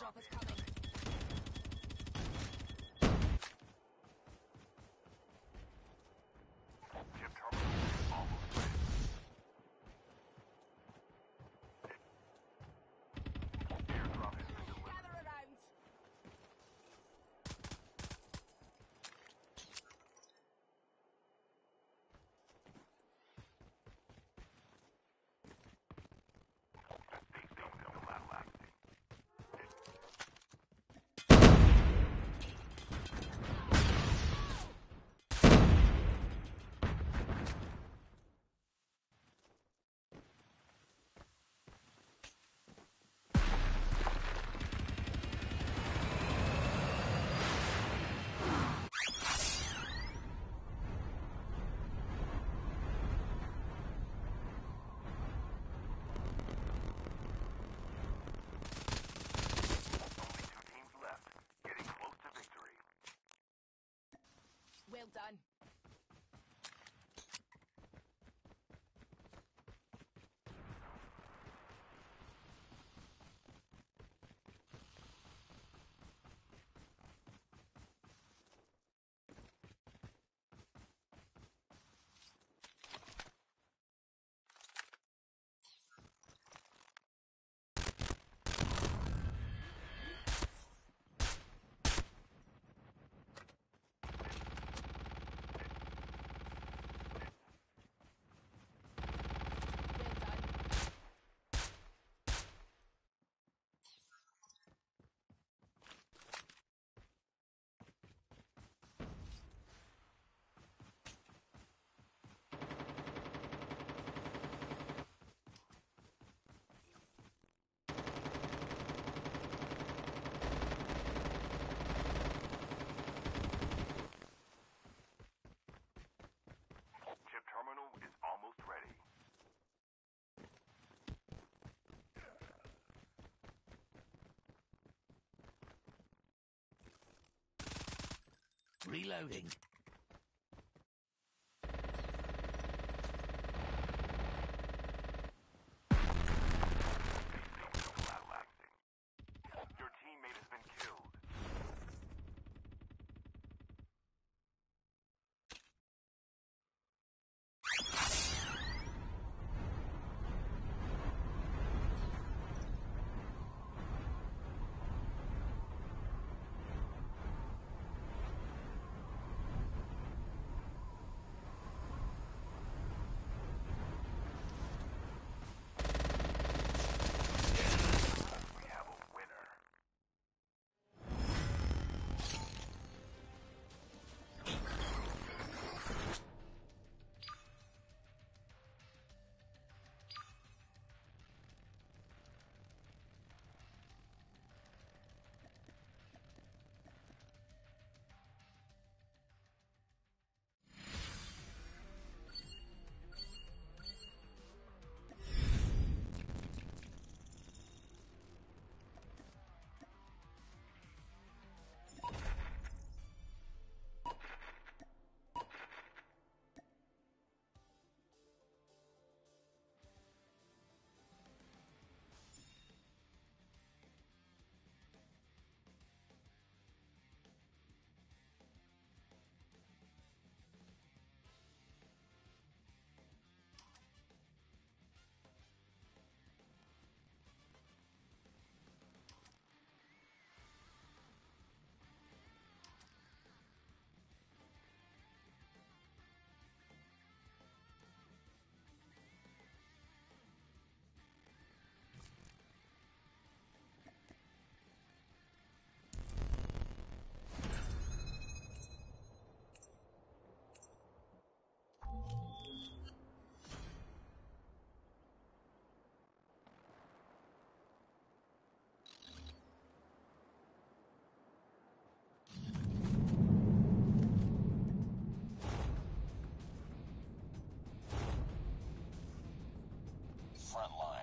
drop us. Well done. Reloading. Front line.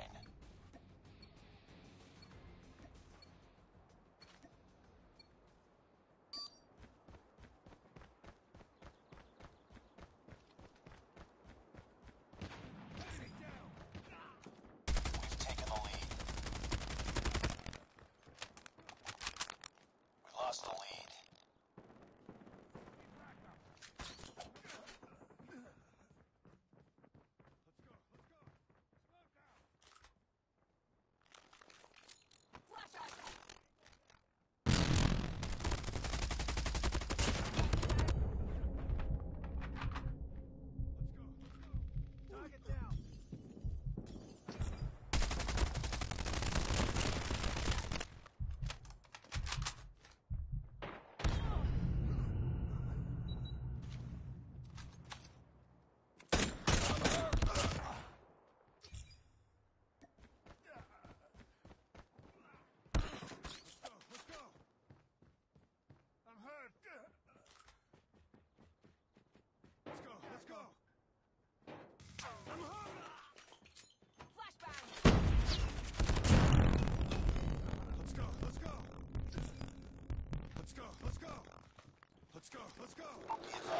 Thank you.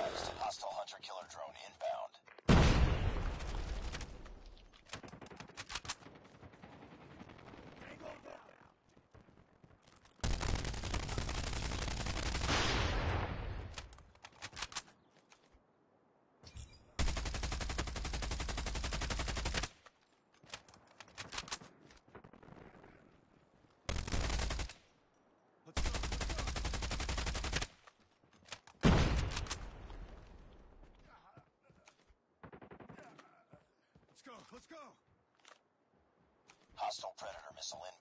Let's go! Hostile Predator missile inbound.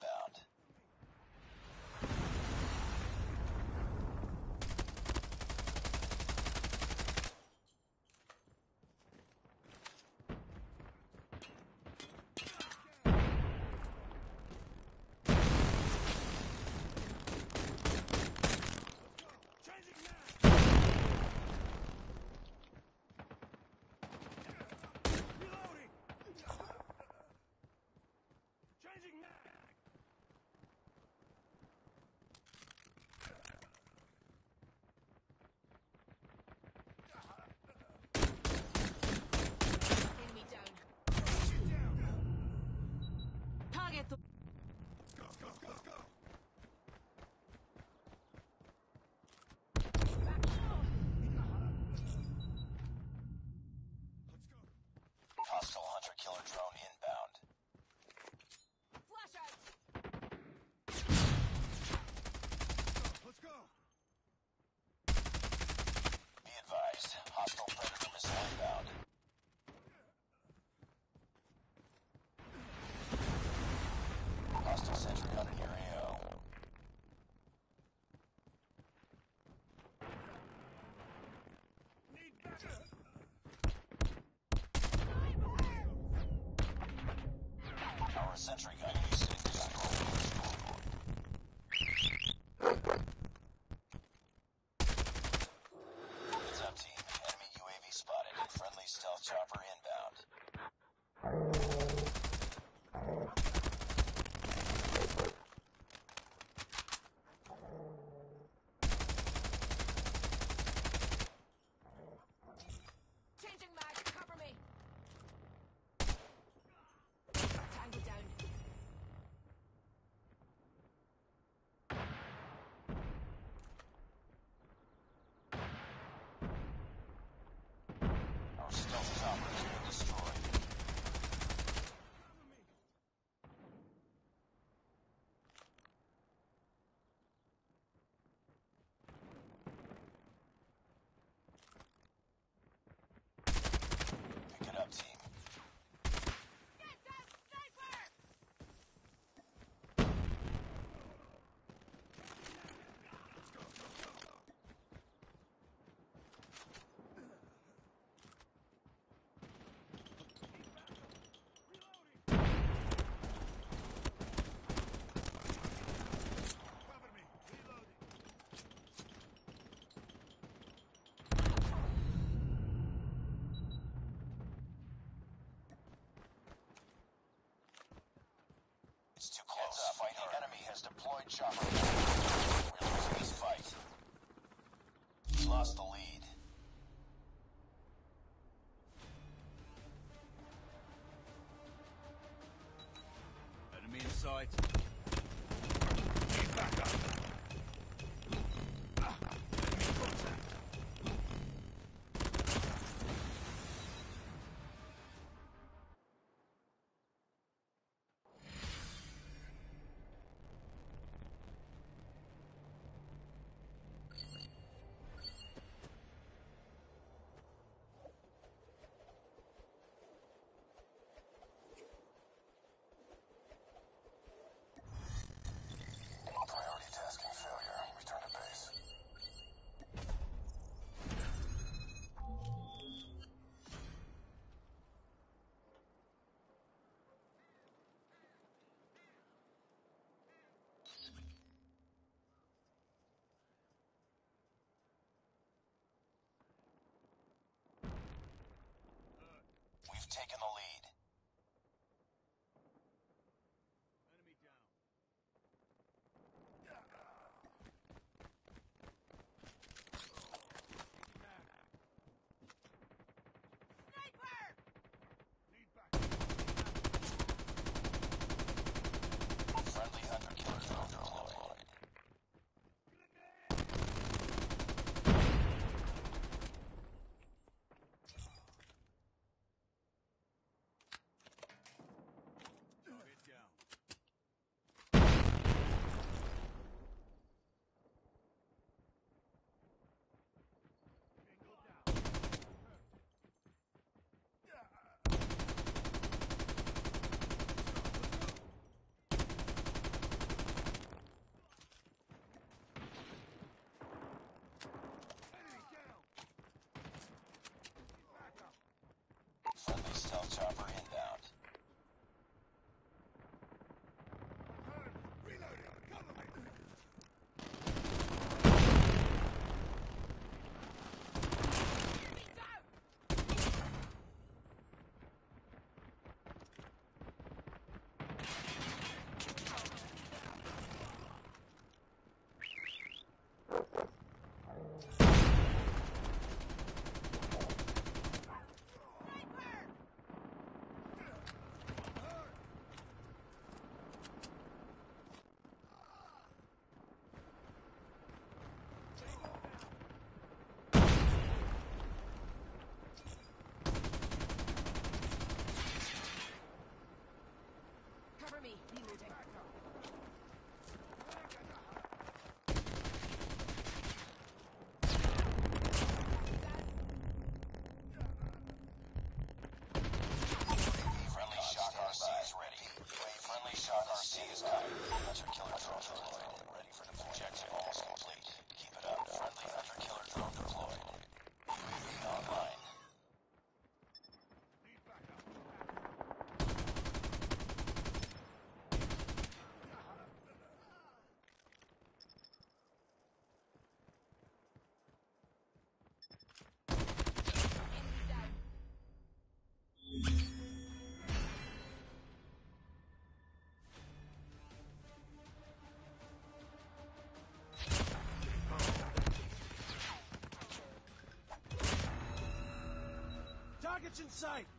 sentry guided Awesome. It's too close. Heads up, I heard. The enemy has deployed chopper. We're losing this fight. Lost the lead. taken the lead. on top of. Targets in sight!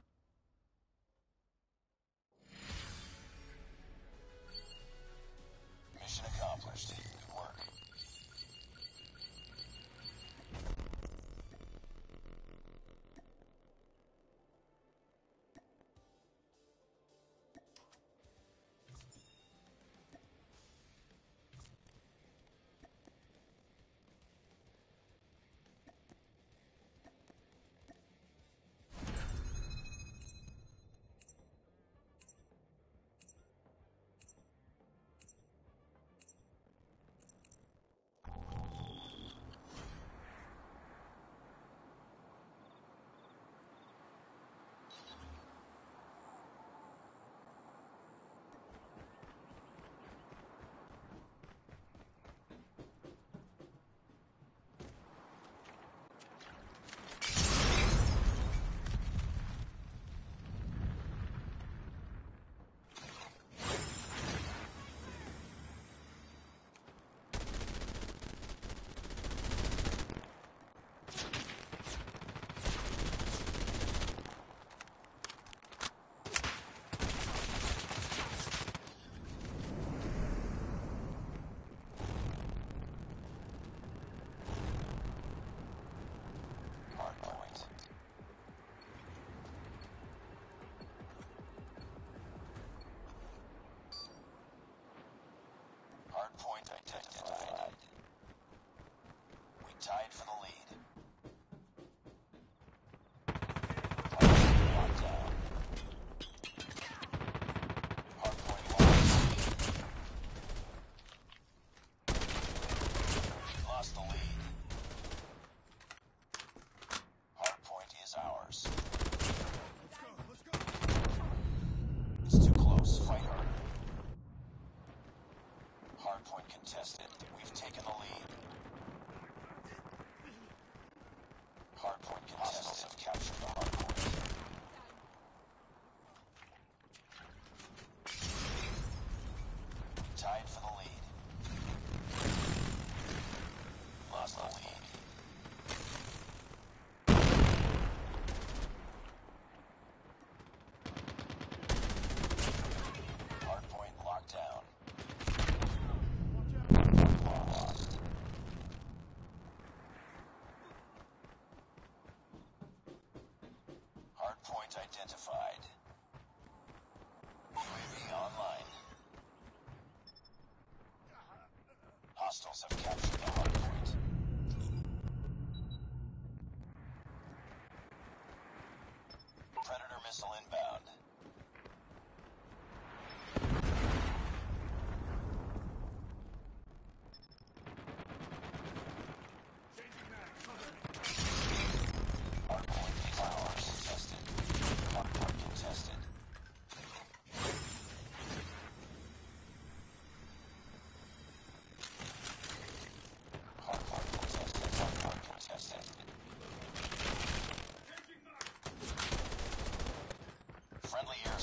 Hostiles have captured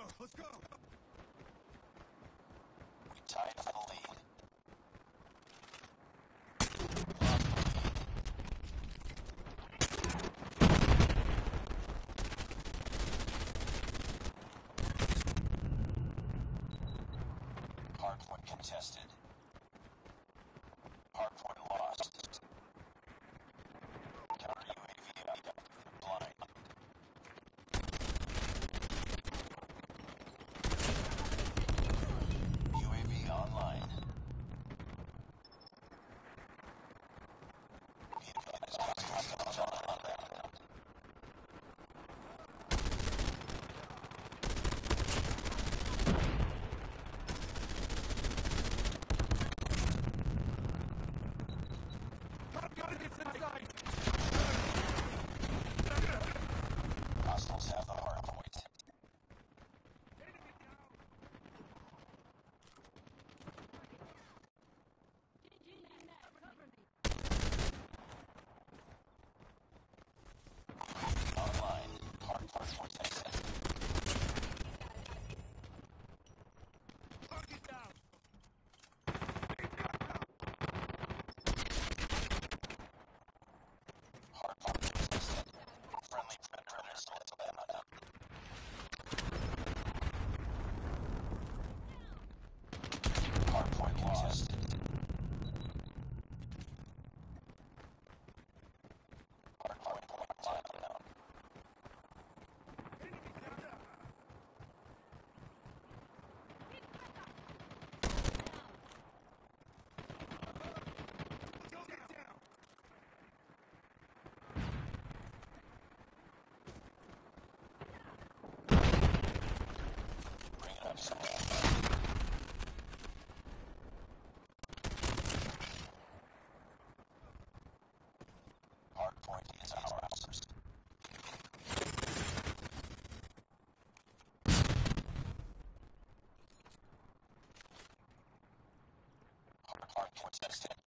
go, let's go! 持ち棄して。